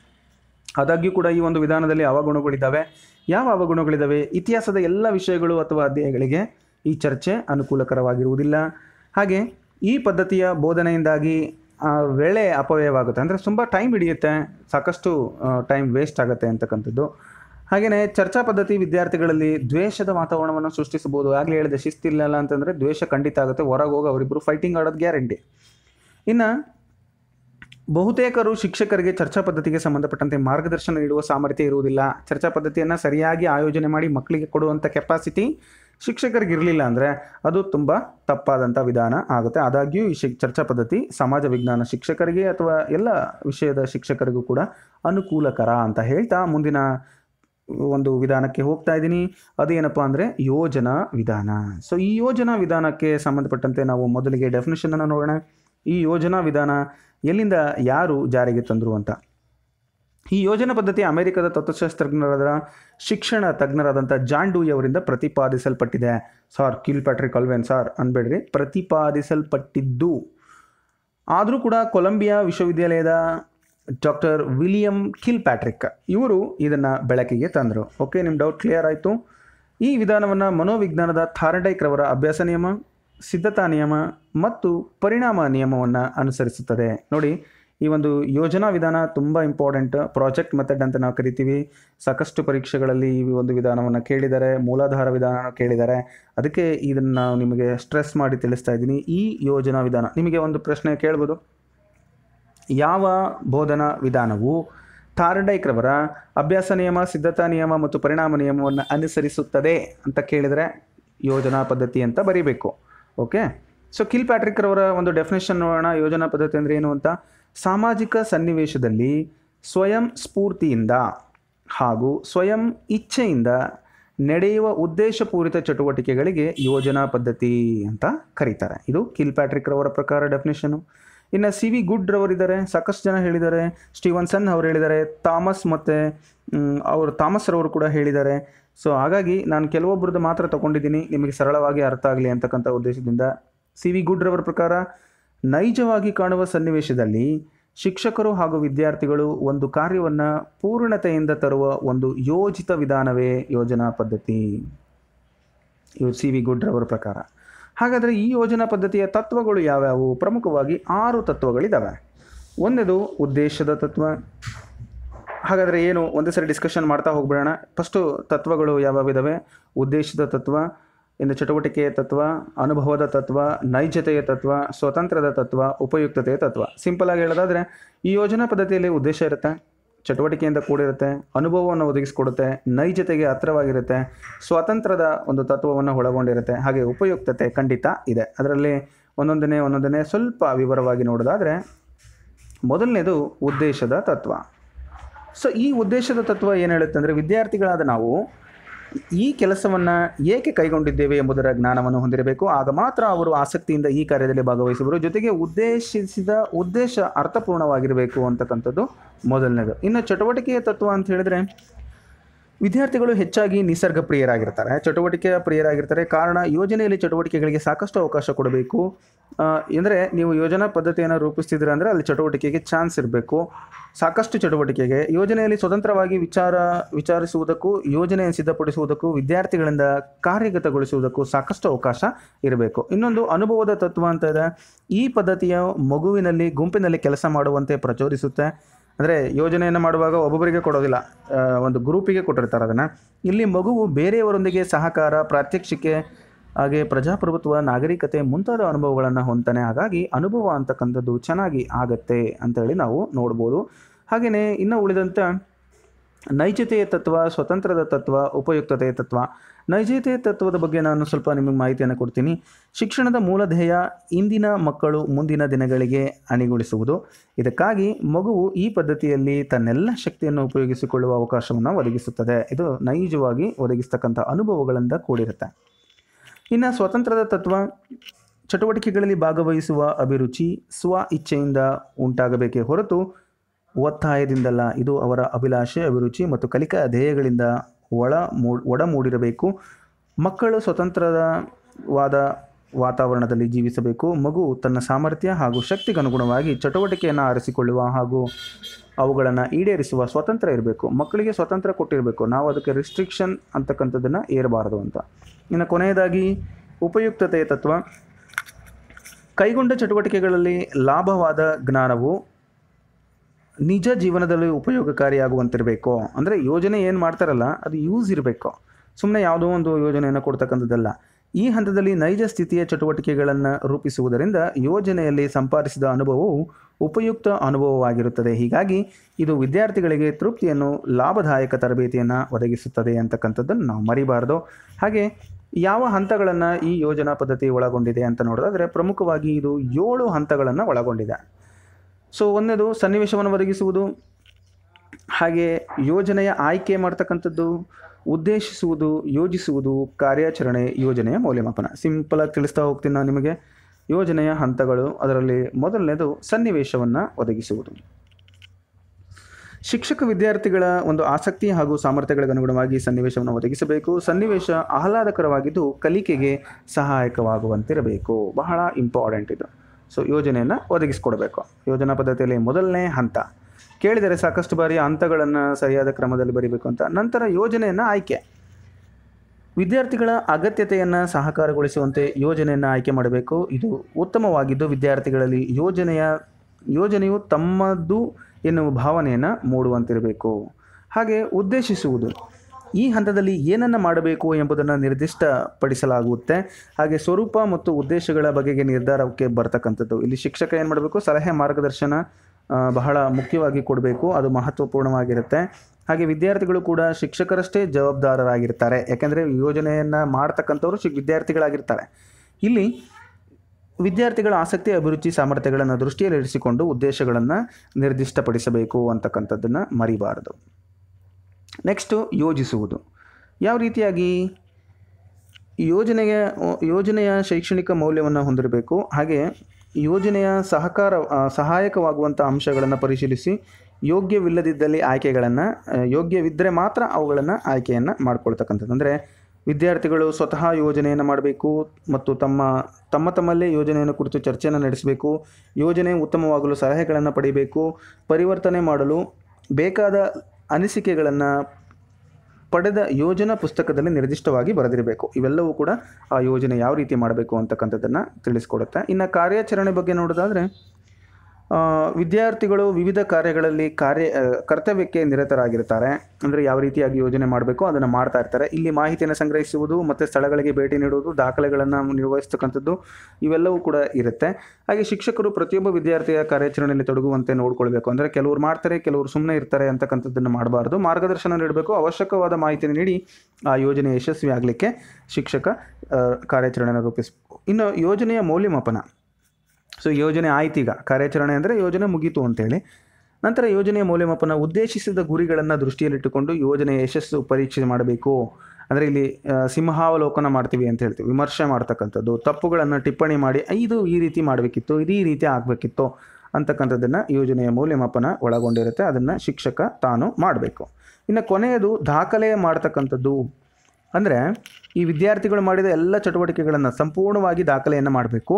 A: ಆದಾಗ್ಯೂ ಕೂಡ ಈ ಒಂದು ವಿಧಾನದಲ್ಲಿ ಅವಗುಣಗಳಿದ್ದಾವೆ. ಯಾವ ಅವಗುಣಗಳಿದ್ದಾವೆ? ಇತಿಹಾಸದ ಎಲ್ಲ ವಿಷಯಗಳು ಅಥವಾ ಅಧ್ಯಾಯಗಳಿಗೆ ಈ ಚರ್ಚೆ ಅನುಕೂಲಕರವಾಗಿರುವುದಿಲ್ಲ. ಹಾಗೆ ಈ ಪದ್ಧತಿಯ ಬೋಧನೆಯಿಂದಾಗಿ ವೇಳೆ ಅಪವ್ಯಯವಾಗುತ್ತೆ. ಅಂದರೆ ತುಂಬ ಟೈಮ್ ಹಿಡಿಯುತ್ತೆ. ಸಾಕಷ್ಟು ಟೈಮ್ ವೇಸ್ಟ್ ಆಗುತ್ತೆ ಅಂತಕ್ಕಂಥದ್ದು. ಹಾಗೆಯೇ ಚರ್ಚಾ ಪದ್ಧತಿ ವಿದ್ಯಾರ್ಥಿಗಳಲ್ಲಿ ದ್ವೇಷದ ವಾತಾವರಣವನ್ನು ಸೃಷ್ಟಿಸಬಹುದು. ಆಗಲೇ ಹೇಳಿದೆ ಶಿಸ್ತಿಲ್ಲ ಅಂತಂದರೆ ದ್ವೇಷ ಖಂಡಿತ ಆಗುತ್ತೆ. ಹೊರಗೆ ಹೋಗಿ ಅವರಿಬ್ಬರು ಫೈಟಿಂಗ್ ಆಡೋದು ಗ್ಯಾರಂಟಿ ಇನ್ನು ಬಹುತೇಕರು ಶಿಕ್ಷಕರಿಗೆ ಚರ್ಚಾ ಪದ್ಧತಿಗೆ ಸಂಬಂಧಪಟ್ಟಂತೆ ಮಾರ್ಗದರ್ಶನ ನೀಡುವ ಸಾಮರ್ಥ್ಯ ಇರುವುದಿಲ್ಲ. ಚರ್ಚಾ ಪದ್ಧತಿಯನ್ನು ಸರಿಯಾಗಿ ಆಯೋಜನೆ ಮಾಡಿ ಮಕ್ಕಳಿಗೆ ಕೊಡುವಂಥ ಕೆಪಾಸಿಟಿ ಶಿಕ್ಷಕರಿಗೆ ಇರಲಿಲ್ಲ ಅಂದರೆ ಅದು ತುಂಬ ತಪ್ಪಾದಂಥ ವಿಧಾನ ಆಗುತ್ತೆ. ಆದಾಗ್ಯೂ ಈ ಚರ್ಚಾ ಪದ್ಧತಿ ಸಮಾಜ ವಿಜ್ಞಾನ ಶಿಕ್ಷಕರಿಗೆ ಅಥವಾ ಎಲ್ಲ ವಿಷಯದ ಶಿಕ್ಷಕರಿಗೂ ಕೂಡ ಅನುಕೂಲಕರ ಅಂತ ಹೇಳ್ತಾ ಮುಂದಿನ ಒಂದು ವಿಧಾನಕ್ಕೆ ಹೋಗ್ತಾ ಇದ್ದೀನಿ. ಅದೇನಪ್ಪ ಅಂದರೆ ಯೋಜನಾ ವಿಧಾನ. ಸೊ ಈ ಯೋಜನಾ ವಿಧಾನಕ್ಕೆ ಸಂಬಂಧಪಟ್ಟಂತೆ ನಾವು ಮೊದಲಿಗೆ ಡೆಫಿನೇಷನನ್ನು ನೋಡೋಣ. ಈ ಯೋಜನಾ ವಿಧಾನ ಎಲ್ಲಿಂದ ಯಾರು ಜಾರಿಗೆ ತಂದರು ಅಂತ? ಈ ಯೋಜನಾ ಪದ್ಧತಿ ಅಮೆರಿಕದ ತತ್ವಶಾಸ್ತ್ರಜ್ಞರಾದ ಶಿಕ್ಷಣ ತಜ್ಞರಾದಂಥ ಜಾನ್ ಡೂಯಿ ಅವರಿಂದ ಪ್ರತಿಪಾದಿಸಲ್ಪಟ್ಟಿದೆ. ಸಾರ್ ಕಿಲ್ ಪ್ಯಾಟ್ರಿಕ್ ಅಲ್ವೇನ್ ಸಾರ್ ಅನ್ಬೇಡ್ರಿ. ಪ್ರತಿಪಾದಿಸಲ್ಪಟ್ಟಿದ್ದು. ಆದರೂ ಕೂಡ ಕೊಲಂಬಿಯಾ ವಿಶ್ವವಿದ್ಯಾಲಯದ ಡಾಕ್ಟರ್ ವಿಲಿಯಂ ಕಿಲ್ ಪ್ಯಾಟ್ರಿಕ್ ಇವರು ಇದನ್ನು ಬೆಳಕಿಗೆ ತಂದರು. ಓಕೆ ನಿಮ್ಮ ಡೌಟ್ ಕ್ಲಿಯರ್ ಆಯಿತು? ಈ ವಿಧಾನವನ್ನು ಮನೋವಿಜ್ಞಾನದ ಥಾರ್ಡೈಕ್ ರವರ ಅಭ್ಯಾಸ ನಿಯಮ, ಸಿದ್ಧತಾ ನಿಯಮ ಮತ್ತು ಪರಿಣಾಮ ನಿಯಮವನ್ನು ಅನುಸರಿಸುತ್ತದೆ. ನೋಡಿ, ಈ ಒಂದು ಯೋಜನಾ ವಿಧಾನ ತುಂಬ ಇಂಪಾರ್ಟೆಂಟ್ ಪ್ರಾಜೆಕ್ಟ್ ಮೆಥಡ್ ಅಂತ ನಾವು ಕರಿತೀವಿ. ಸಾಕಷ್ಟು ಪರೀಕ್ಷೆಗಳಲ್ಲಿ ಈ ಒಂದು ವಿಧಾನವನ್ನು ಕೇಳಿದ್ದಾರೆ. ಮೂಲಾಧಾರ ವಿಧಾನ ಕೇಳಿದ್ದಾರೆ. ಅದಕ್ಕೆ ಇದನ್ನು ನಾವು ನಿಮಗೆ ಸ್ಟ್ರೆಸ್ ಮಾಡಿ ತಿಳಿಸ್ತಾ ಇದ್ದೀನಿ. ಈ ಯೋಜನಾ ವಿಧಾನ. ನಿಮಗೆ ಒಂದು ಪ್ರಶ್ನೆ ಕೇಳ್ಬೋದು? ಯಾವ ಬೋಧನಾ ವಿಧಾನವು ಥಾರ್ಡೈಕ್ ರವರ ಅಭ್ಯಾಸ ನಿಯಮ, ಸಿದ್ಧತಾ ನಿಯಮ ಮತ್ತು ಪರಿಣಾಮ ನಿಯಮವನ್ನು ಅನುಸರಿಸುತ್ತದೆ ಅಂತ ಕೇಳಿದರೆ ಯೋಜನಾ ಪದ್ಧತಿ ಅಂತ ಬರೀಬೇಕು. ಓಕೆ? ಸೊ ಕಿಲ್ ಪ್ಯಾಟ್ರಿಕ್ ರವರ ಒಂದು ಡೆಫಿನೇಷನ್ ನೋಡೋಣ. ಯೋಜನಾ ಪದ್ಧತಿ ಅಂದರೆ ಏನು ಅಂತ? ಸಾಮಾಜಿಕ ಸನ್ನಿವೇಶದಲ್ಲಿ ಸ್ವಯಂ ಸ್ಫೂರ್ತಿಯಿಂದ ಹಾಗೂ ಸ್ವಯಂ ಇಚ್ಛೆಯಿಂದ ನಡೆಯುವ ಉದ್ದೇಶಪೂರಿತ ಚಟುವಟಿಕೆಗಳಿಗೆ ಯೋಜನಾ ಪದ್ಧತಿ ಅಂತ ಕರೀತಾರೆ. ಇದು ಕಿಲ್ ಪ್ಯಾಟ್ರಿಕ್ ರವರ ಪ್ರಕಾರ ಡೆಫಿನೇಷನು ಇನ್ನು ಸಿ ವಿ ಗುಡ್ ರವರಿದ್ದಾರೆ ಸಾಕಷ್ಟು ಜನ ಹೇಳಿದ್ದಾರೆ. ಸ್ಟೀವನ್ಸನ್ ಅವರು ಹೇಳಿದ್ದಾರೆ, ಥಾಮಸ್ ಮತ್ತು ಅವರು ಥಾಮಸ್ ರವರು ಕೂಡ ಹೇಳಿದ್ದಾರೆ. ಸೊ ಹಾಗಾಗಿ ನಾನು ಕೆಲವೊಬ್ಬರದ್ದು ಮಾತ್ರ ತಗೊಂಡಿದ್ದೀನಿ, ನಿಮಗೆ ಸರಳವಾಗಿ ಅರ್ಥ ಆಗಲಿ ಅಂತಕ್ಕಂಥ ಉದ್ದೇಶದಿಂದ. ಸಿ ವಿ ಗುಡ್ ಪ್ರಕಾರ, ನೈಜವಾಗಿ ಕಾಣುವ ಸನ್ನಿವೇಶದಲ್ಲಿ ಶಿಕ್ಷಕರು ಹಾಗೂ ವಿದ್ಯಾರ್ಥಿಗಳು ಒಂದು ಕಾರ್ಯವನ್ನು ಪೂರ್ಣತೆಯಿಂದ ತರುವ ಒಂದು ಯೋಜಿತ ವಿಧಾನವೇ ಯೋಜನಾ ಪದ್ಧತಿ. ಇವರು ಸಿ ವಿ ಗುಡ್ರವರ ಪ್ರಕಾರ. ಹಾಗಾದರೆ ಈ ಯೋಜನಾ ಪದ್ಧತಿಯ ತತ್ವಗಳು ಯಾವ್ಯಾವು? ಪ್ರಮುಖವಾಗಿ ಆರು ತತ್ವಗಳಿದ್ದಾವೆ ಒಂದೇದು ಉದ್ದೇಶದ ತತ್ವ. ಹಾಗಾದರೆ ಏನು, ಒಂದೇ ಸರಿ ಡಿಸ್ಕಷನ್ ಮಾಡ್ತಾ ಹೋಗ್ಬಿಡೋಣ. ಫಸ್ಟು ತತ್ವಗಳು ಯಾವ್ಯಾವಿದ್ದಾವೆ ಉದ್ದೇಶದ ತತ್ವ, ಇನ್ನು ಚಟುವಟಿಕೆಯ ತತ್ವ, ಅನುಭವದ ತತ್ವ, ನೈಜತೆಯ ತತ್ವ ಸ್ವತಂತ್ರದ ತತ್ವ, ಉಪಯುಕ್ತತೆಯ ತತ್ವ. ಸಿಂಪಲ್ ಆಗಿ ಹೇಳೋದಾದರೆ, ಈ ಯೋಜನಾ ಪದ್ಧತಿಯಲ್ಲಿ ಉದ್ದೇಶ ಇರುತ್ತೆ. ಚಟುವಟಿಕೆಯಿಂದ ಕೂಡಿರುತ್ತೆ, ಅನುಭವವನ್ನು ಒದಗಿಸಿಕೊಡುತ್ತೆ, ನೈಜತೆಗೆ ಹತ್ರವಾಗಿರುತ್ತೆ ಸ್ವಾತಂತ್ರ್ಯದ ಒಂದು ತತ್ವವನ್ನು ಒಳಗೊಂಡಿರುತ್ತೆ. ಹಾಗೆ ಉಪಯುಕ್ತತೆ ಖಂಡಿತ ಇದೆ. ಅದರಲ್ಲಿ ಒಂದೊಂದನೇ ಒಂದೊಂದನೇ ಸ್ವಲ್ಪ ವಿವರವಾಗಿ ನೋಡೋದಾದರೆ, ಮೊದಲನೇದು ಉದ್ದೇಶದ ತತ್ವ. ಸೊ ಈ ಉದ್ದೇಶದ ತತ್ವ ಏನು ಹೇಳುತ್ತೆ ಅಂದರೆ ವಿದ್ಯಾರ್ಥಿಗಳಾದ ನಾವು ಈ ಕೆಲಸವನ್ನು ಏಕೆ ಕೈಗೊಂಡಿದ್ದೇವೆ ಎಂಬುದರ ಜ್ಞಾನವನ್ನು ಹೊಂದಿರಬೇಕು. ಆಗ ಮಾತ್ರ ಅವರು ಆಸಕ್ತಿಯಿಂದ ಈ ಕಾರ್ಯದಲ್ಲಿ ಭಾಗವಹಿಸುವರು. ಜೊತೆಗೆ ಉದ್ದೇಶಿಸಿದ ಉದ್ದೇಶ ಅರ್ಥಪೂರ್ಣವಾಗಿರಬೇಕು ಅಂತಕ್ಕಂಥದ್ದು ಮೊದಲನೇದು. ಇನ್ನು ಚಟುವಟಿಕೆಯ ತತ್ವ ಅಂತ ಹೇಳಿದ್ರೆ ವಿದ್ಯಾರ್ಥಿಗಳು ಹೆಚ್ಚಾಗಿ ನಿಸರ್ಗ ಪ್ರಿಯರಾಗಿರ್ತಾರೆ ಚಟುವಟಿಕೆಯ ಪ್ರಿಯರಾಗಿರ್ತಾರೆ. ಕಾರಣ ಯೋಜನೆಯಲ್ಲಿ ಚಟುವಟಿಕೆಗಳಿಗೆ ಸಾಕಷ್ಟು ಅವಕಾಶ ಕೊಡಬೇಕು. ಅಂದರೆ ನೀವು ಯೋಜನಾ ಪದ್ಧತಿಯನ್ನು ರೂಪಿಸ್ತಿದ್ದೀರ ಅಂದರೆ ಅಲ್ಲಿ ಚಟುವಟಿಕೆಗೆ ಚಾನ್ಸ್ ಇರಬೇಕು. ಸಾಕಷ್ಟು ಚಟುವಟಿಕೆಗೆ ಯೋಜನೆಯಲ್ಲಿ ಸ್ವತಂತ್ರವಾಗಿ ವಿಚಾರ, ವಿಚಾರಿಸುವುದಕ್ಕೂ, ಯೋಜನೆಯನ್ನು ಸಿದ್ಧಪಡಿಸುವುದಕ್ಕೂ, ವಿದ್ಯಾರ್ಥಿಗಳಿಂದ ಕಾರ್ಯಗತಗೊಳಿಸುವುದಕ್ಕೂ ಸಾಕಷ್ಟು ಅವಕಾಶ ಇರಬೇಕು. ಇನ್ನೊಂದು ಅನುಭವದ ತತ್ವ ಅಂತ ಇದೆ. ಈ ಪದ್ಧತಿಯ ಮಗುವಿನಲ್ಲಿ, ಗುಂಪಿನಲ್ಲಿ ಕೆಲಸ ಮಾಡುವಂತೆ ಪ್ರಚೋದಿಸುತ್ತೆ. ಅಂದರೆ ಯೋಜನೆಯನ್ನು ಮಾಡುವಾಗ ಒಬ್ಬೊಬ್ಬರಿಗೆ ಕೊಡೋದಿಲ್ಲ. ಒಂದು ಗ್ರೂಪಿಗೆ ಕೊಟ್ಟಿರ್ತಾರೆ ಅದನ್ನು. ಇಲ್ಲಿ ಮಗುವು ಬೇರೆಯವರೊಂದಿಗೆ ಸಹಕಾರ, ಪ್ರಾತ್ಯಕ್ಷಿಕೆ, ಹಾಗೆ ಪ್ರಜಾಪ್ರಭುತ್ವ, ನಾಗರಿಕತೆ ಮುಂತಾದ ಅನುಭವಗಳನ್ನು ಹೊಂದಾನೆ ಹಾಗಾಗಿ ಅನುಭವ ಅಂತಕ್ಕಂಥದ್ದು ಚೆನ್ನಾಗಿ ಆಗತ್ತೆ ಅಂತೇಳಿ ನಾವು ನೋಡ್ಬೋದು. ಹಾಗೆಯೇ ಇನ್ನು ಉಳಿದಂತೆ ನೈಜತೆಯ ತತ್ವ, ಸ್ವತಂತ್ರದ ತತ್ವ, ಉಪಯುಕ್ತತೆಯ ತತ್ವ. ನೈಜತೆಯ ತತ್ವದ ಬಗ್ಗೆ ನಾನು ಸ್ವಲ್ಪ ನಿಮಗೆ ಮಾಹಿತಿಯನ್ನು ಕೊಡ್ತೀನಿ. ಶಿಕ್ಷಣದ ಮೂಲ ಧ್ಯೇಯ ಇಂದಿನ ಮಕ್ಕಳು ಮುಂದಿನ ದಿನಗಳಿಗೆ ಅಣಿಗೊಳಿಸುವುದು. ಇದಕ್ಕಾಗಿ ಮಗುವು ಈ ಪದ್ಧತಿಯಲ್ಲಿ ತನ್ನೆಲ್ಲ ಶಕ್ತಿಯನ್ನು ಉಪಯೋಗಿಸಿಕೊಳ್ಳುವ ಅವಕಾಶವನ್ನು ಒದಗಿಸುತ್ತದೆ. ಇದು ನೈಜವಾಗಿ ಒದಗಿಸ್ತಕ್ಕಂಥ ಅನುಭವಗಳಿಂದ ಕೂಡಿರುತ್ತೆ. ಇನ್ನು ಸ್ವತಂತ್ರದ ತತ್ವ, ಚಟುವಟಿಕೆಗಳಲ್ಲಿ ಭಾಗವಹಿಸುವ ಅಭಿರುಚಿ, ಸ್ವ ಇಚ್ಛೆಯಿಂದ ಉಂಟಾಗಬೇಕೇ ಹೊರತು ಒತ್ತಾಯದಿಂದಲ್ಲ ಇದು ಅವರ ಅಭಿಲಾಷೆ, ಅಭಿರುಚಿ ಮತ್ತು ಕಲಿಕಾ ಧ್ಯೇಯಗಳಿಂದ ಒಳ ಮೂ ಒಡ ಮೂಡಿರಬೇಕು ಮಕ್ಕಳು ಸ್ವತಂತ್ರವಾದ ವಾತಾವರಣದಲ್ಲಿ ಜೀವಿಸಬೇಕು. ಮಗು ತನ್ನ ಸಾಮರ್ಥ್ಯ ಹಾಗೂ ಶಕ್ತಿಗನುಗುಣವಾಗಿ ಚಟುವಟಿಕೆಯನ್ನು ಆರಿಸಿಕೊಳ್ಳುವ ಹಾಗೂ ಅವುಗಳನ್ನು ಈಡೇರಿಸುವ ಸ್ವತಂತ್ರ ಇರಬೇಕು. ಮಕ್ಕಳಿಗೆ ಸ್ವತಂತ್ರ ಕೊಟ್ಟಿರಬೇಕು. ನಾವು ಅದಕ್ಕೆ ರಿಸ್ಟ್ರಿಕ್ಷನ್ ಅಂತಕ್ಕಂಥದ್ದನ್ನು ಏರಬಾರದು ಅಂತ. ಇನ್ನು ಕೊನೆಯದಾಗಿ ಉಪಯುಕ್ತತೆಯ ತತ್ವ. ಕೈಗೊಂಡ ಚಟುವಟಿಕೆಗಳಲ್ಲಿ ಲಾಭವಾದ ಜ್ಞಾನವು ನಿಜ ಜೀವನದಲ್ಲಿ ಉಪಯೋಗಕಾರಿಯಾಗುವಂತಿರಬೇಕು. ಅಂದರೆ ಯೋಜನೆ ಏನು ಮಾಡ್ತಾರಲ್ಲ, ಅದು ಯೂಸ್ ಇರಬೇಕು. ಸುಮ್ಮನೆ ಯಾವುದೋ ಒಂದು ಯೋಜನೆಯನ್ನು ಕೊಡ್ತಕ್ಕಂಥದ್ದಲ್ಲ. ಈ ಹಂತದಲ್ಲಿ ನೈಜ ಸ್ಥಿತಿಯ ಚಟುವಟಿಕೆಗಳನ್ನು ರೂಪಿಸುವುದರಿಂದ ಯೋಜನೆಯಲ್ಲಿ ಸಂಪಾದಿಸಿದ ಅನುಭವವು ಉಪಯುಕ್ತ ಅನುಭವವಾಗಿರುತ್ತದೆ. ಹೀಗಾಗಿ ಇದು ವಿದ್ಯಾರ್ಥಿಗಳಿಗೆ ತೃಪ್ತಿಯನ್ನು ಲಾಭದಾಯಕ ತರಬೇತಿಯನ್ನು ಒದಗಿಸುತ್ತದೆ ಅಂತಕ್ಕಂಥದ್ದನ್ನು ನಾವು ಮರಿಬಾರ್ದು. ಹಾಗೆ ಯಾವ ಹಂತಗಳನ್ನು ಈ ಯೋಜನಾ ಪದ್ಧತಿ ಒಳಗೊಂಡಿದೆ ಅಂತ ನೋಡೋದಾದರೆ ಪ್ರಮುಖವಾಗಿ ಇದು ಏಳು ಹಂತಗಳನ್ನು ಒಳಗೊಂಡಿದೆ. ಸೊ ಒಂದನೇದು ಸನ್ನಿವೇಶವನ್ನು ಒದಗಿಸುವುದು, ಹಾಗೆ ಯೋಜನೆಯ ಆಯ್ಕೆ ಮಾಡ್ತಕ್ಕಂಥದ್ದು, ಉದ್ದೇಶಿಸುವುದು, ಯೋಜಿಸುವುದು ಕಾರ್ಯಾಚರಣೆ ಯೋಜನೆಯ ಮೌಲ್ಯಮಾಪನ. ಸಿಂಪಲಾಗಿ ತಿಳಿಸ್ತಾ ಹೋಗ್ತೀನಿ ನಾನು ನಿಮಗೆ. ಯೋಜನೆಯ ಹಂತಗಳು, ಅದರಲ್ಲಿ ಮೊದಲನೇದು ಸನ್ನಿವೇಶವನ್ನು ಒದಗಿಸುವುದು. ಶಿಕ್ಷಕ ವಿದ್ಯಾರ್ಥಿಗಳ ಒಂದು ಆಸಕ್ತಿ ಹಾಗೂ ಸಾಮರ್ಥ್ಯಗಳಿಗೆ ಅನುಗುಣವಾಗಿ ಸನ್ನಿವೇಶವನ್ನು ಒದಗಿಸಬೇಕು. ಸನ್ನಿವೇಶ ಆಹ್ಲಾದಕರವಾಗಿದ್ದು ಕಲಿಕೆಗೆ ಸಹಾಯಕವಾಗುವಂತಿರಬೇಕು. ಬಹಳ ಇಂಪಾರ್ಟೆಂಟ್ ಇದು. ಸೊ ಯೋಜನೆಯನ್ನು ಒದಗಿಸಿಕೊಡ್ಬೇಕು. ಯೋಜನಾ ಪದ್ಧತಿಯಲ್ಲಿ ಮೊದಲನೇ ಹಂತ. ಕೇಳಿದರೆ ಸಾಕಷ್ಟು ಬಾರಿ ಹಂತಗಳನ್ನು ಸರಿಯಾದ ಕ್ರಮದಲ್ಲಿ ಬರೀಬೇಕು ಅಂತ. ನಂತರ ಯೋಜನೆಯನ್ನು ಆಯ್ಕೆ. ವಿದ್ಯಾರ್ಥಿಗಳ ಅಗತ್ಯತೆಯನ್ನು ಸಹಕಾರಗೊಳಿಸುವಂತೆ ಯೋಜನೆಯನ್ನು ಆಯ್ಕೆ ಮಾಡಬೇಕು. ಇದು ಉತ್ತಮವಾಗಿದ್ದು ವಿದ್ಯಾರ್ಥಿಗಳಲ್ಲಿ ಯೋಜನೆಯ, ಯೋಜನೆಯು ತಮ್ಮದು ಎನ್ನುವ ಭಾವನೆಯನ್ನು ಮೂಡುವಂತಿರಬೇಕು. ಹಾಗೆ ಉದ್ದೇಶಿಸುವುದು. ಈ ಹಂತದಲ್ಲಿ ಏನನ್ನು ಮಾಡಬೇಕು ಎಂಬುದನ್ನು ನಿರ್ದಿಷ್ಟಪಡಿಸಲಾಗುತ್ತೆ. ಹಾಗೆ ಸ್ವರೂಪ ಮತ್ತು ಉದ್ದೇಶಗಳ ಬಗೆಗೆ ನಿರ್ಧಾರಕ್ಕೆ ಬರ್ತಕ್ಕಂಥದ್ದು. ಇಲ್ಲಿ ಶಿಕ್ಷಕ ಏನು ಮಾಡಬೇಕು? ಸಲಹೆ ಮಾರ್ಗದರ್ಶನ ಬಹಳ ಮುಖ್ಯವಾಗಿ ಕೊಡಬೇಕು. ಅದು ಮಹತ್ವಪೂರ್ಣವಾಗಿರುತ್ತೆ. ಹಾಗೆ ವಿದ್ಯಾರ್ಥಿಗಳು ಕೂಡ ಶಿಕ್ಷಕರಷ್ಟೇ ಜವಾಬ್ದಾರರಾಗಿರ್ತಾರೆ. ಯಾಕೆಂದರೆ ಯೋಜನೆಯನ್ನು ಮಾಡ್ತಕ್ಕಂಥವ್ರು ಶಿ, ವಿದ್ಯಾರ್ಥಿಗಳಾಗಿರ್ತಾರೆ. ಇಲ್ಲಿ ವಿದ್ಯಾರ್ಥಿಗಳ ಆಸಕ್ತಿ, ಅಭಿರುಚಿ, ಸಾಮರ್ಥ್ಯಗಳನ್ನು ದೃಷ್ಟಿಯಲ್ಲಿರಿಸಿಕೊಂಡು ಉದ್ದೇಶಗಳನ್ನು ನಿರ್ದಿಷ್ಟಪಡಿಸಬೇಕು ಅಂತಕ್ಕಂಥದ್ದನ್ನು ಮರಿಬಾರದು. ನೆಕ್ಸ್ಟು ಯೋಜಿಸುವುದು. ಯಾವ ರೀತಿಯಾಗಿ? ಯೋಜನೆಯ ಯೋಜನೆಯ ಶೈಕ್ಷಣಿಕ ಮೌಲ್ಯವನ್ನು ಹೊಂದಿರಬೇಕು. ಹಾಗೆ ಯೋಜನೆಯ ಸಹಕಾರ ಸಹಾಯಕವಾಗುವಂಥ ಅಂಶಗಳನ್ನು ಪರಿಶೀಲಿಸಿ, ಯೋಗ್ಯವಿಲ್ಲದಿದ್ದಲ್ಲಿ ಆಯ್ಕೆಗಳನ್ನು ಯೋಗ್ಯವಿದ್ದರೆ ಮಾತ್ರ ಅವುಗಳನ್ನು ಆಯ್ಕೆಯನ್ನು ಮಾಡ್ಕೊಳ್ತಕ್ಕಂಥದ್ದು. ಅಂದರೆ ವಿದ್ಯಾರ್ಥಿಗಳು ಸ್ವತಃ ಯೋಜನೆಯನ್ನು ಮಾಡಬೇಕು ಮತ್ತು ತಮ್ಮ ತಮ್ಮ ತಮ್ಮಲ್ಲೇ ಯೋಜನೆಯನ್ನು ಕುರಿತು ಚರ್ಚೆಯನ್ನು ನಡೆಸಬೇಕು, ಯೋಜನೆ ಉತ್ತಮವಾಗಲು ಸಲಹೆಗಳನ್ನು ಪಡೆಯಬೇಕು ಪರಿವರ್ತನೆ ಮಾಡಲು ಬೇಕಾದ ಅನಿಸಿಕೆಗಳನ್ನು ಪಡೆದ ಯೋಜನಾ ಪುಸ್ತಕದಲ್ಲಿ ನಿರ್ದಿಷ್ಟವಾಗಿ ಬರೆದಿರಬೇಕು. ಇವೆಲ್ಲವೂ ಕೂಡ ಆ ಯೋಜನೆ ಯಾವ ರೀತಿ ಮಾಡಬೇಕು ಅಂತಕ್ಕಂಥದ್ದನ್ನು ತಿಳಿಸ್ಕೊಡುತ್ತೆ. ಇನ್ನು ಕಾರ್ಯಾಚರಣೆ ಬಗ್ಗೆ ನೋಡೋದಾದರೆ ವಿದ್ಯಾರ್ಥಿಗಳು ವಿವಿಧ ಕಾರ್ಯಗಳಲ್ಲಿ ಕಾರ್ಯ ಕರ್ತವ್ಯಕ್ಕೆ ನಿರತರಾಗಿರ್ತಾರೆ. ಅಂದರೆ ಯಾವ ರೀತಿಯಾಗಿ ಯೋಜನೆ ಮಾಡಬೇಕು ಅದನ್ನು ಮಾಡ್ತಾ ಇರ್ತಾರೆ. ಇಲ್ಲಿ ಮಾಹಿತಿಯನ್ನು ಸಂಗ್ರಹಿಸುವುದು ಮತ್ತು ಸ್ಥಳಗಳಿಗೆ ಭೇಟಿ ನೀಡುವುದು, ದಾಖಲೆಗಳನ್ನು ನಿರ್ವಹಿಸ್ತಕ್ಕಂಥದ್ದು ಇವೆಲ್ಲವೂ ಕೂಡ ಇರುತ್ತೆ. ಹಾಗೆ ಶಿಕ್ಷಕರು ಪ್ರತಿಯೊಬ್ಬ ವಿದ್ಯಾರ್ಥಿಯ ಕಾರ್ಯಾಚರಣೆಯಲ್ಲಿ ತೊಡಗುವಂತೆ ನೋಡಿಕೊಳ್ಬೇಕು. ಅಂದರೆ ಕೆಲವರು ಮಾಡ್ತಾರೆ, ಕೆಲವರು ಸುಮ್ಮನೆ ಇರ್ತಾರೆ ಅಂತಕ್ಕಂಥದ್ದನ್ನು ಮಾಡಬಾರ್ದು. ಮಾರ್ಗದರ್ಶನ ನೀಡಬೇಕು. ಅವಶ್ಯಕವಾದ ಮಾಹಿತಿಯನ್ನು ನೀಡಿ ಆ ಯೋಜನೆ ಯಶಸ್ವಿ ಆಗಲಿಕ್ಕೆ ಶಿಕ್ಷಕ ಕಾರ್ಯಾಚರಣೆಯನ್ನು ರೂಪಿಸಬೇಕು. ಇನ್ನು ಯೋಜನೆಯ ಮೌಲ್ಯಮಾಪನ. ಸೊ ಯೋಜನೆ ಆಯ್ತು ಈಗ. ಕಾರ್ಯಾಚರಣೆ ಅಂದರೆ ಯೋಜನೆ ಮುಗೀತು ಅಂತೇಳಿ. ನಂತರ ಯೋಜನೆಯ ಮೌಲ್ಯಮಾಪನ ಉದ್ದೇಶಿಸಿದ ಗುರಿಗಳನ್ನು ದೃಷ್ಟಿಯಲ್ಲಿಟ್ಟುಕೊಂಡು ಯೋಜನೆ ಯಶಸ್ಸು ಪರೀಕ್ಷೆ ಮಾಡಬೇಕು. ಅಂದರೆ ಇಲ್ಲಿ ಸಿಂಹಾವಲೋಕನ ಮಾಡ್ತೀವಿ ಅಂತ ಹೇಳ್ತೀವಿ. ವಿಮರ್ಶೆ ಮಾಡ್ತಕ್ಕಂಥದ್ದು, ತಪ್ಪುಗಳನ್ನು ಟಿಪ್ಪಣಿ ಮಾಡಿ, ಇದು ಈ ರೀತಿ ಮಾಡಬೇಕಿತ್ತು, ಇದು ಈ ರೀತಿ ಆಗಬೇಕಿತ್ತು ಅಂತಕ್ಕಂಥದ್ದನ್ನು ಯೋಜನೆಯ ಮೌಲ್ಯಮಾಪನ ಒಳಗೊಂಡಿರುತ್ತೆ. ಅದನ್ನು ಶಿಕ್ಷಕ ತಾನು ಮಾಡಬೇಕು. ಇನ್ನು ಕೊನೆಯದು, ದಾಖಲೆ ಮಾಡ್ತಕ್ಕಂಥದ್ದು. ಅಂದರೆ ಈ ವಿದ್ಯಾರ್ಥಿಗಳು ಮಾಡಿದ ಎಲ್ಲ ಚಟುವಟಿಕೆಗಳನ್ನು ಸಂಪೂರ್ಣವಾಗಿ ದಾಖಲೆಯನ್ನು ಮಾಡಬೇಕು.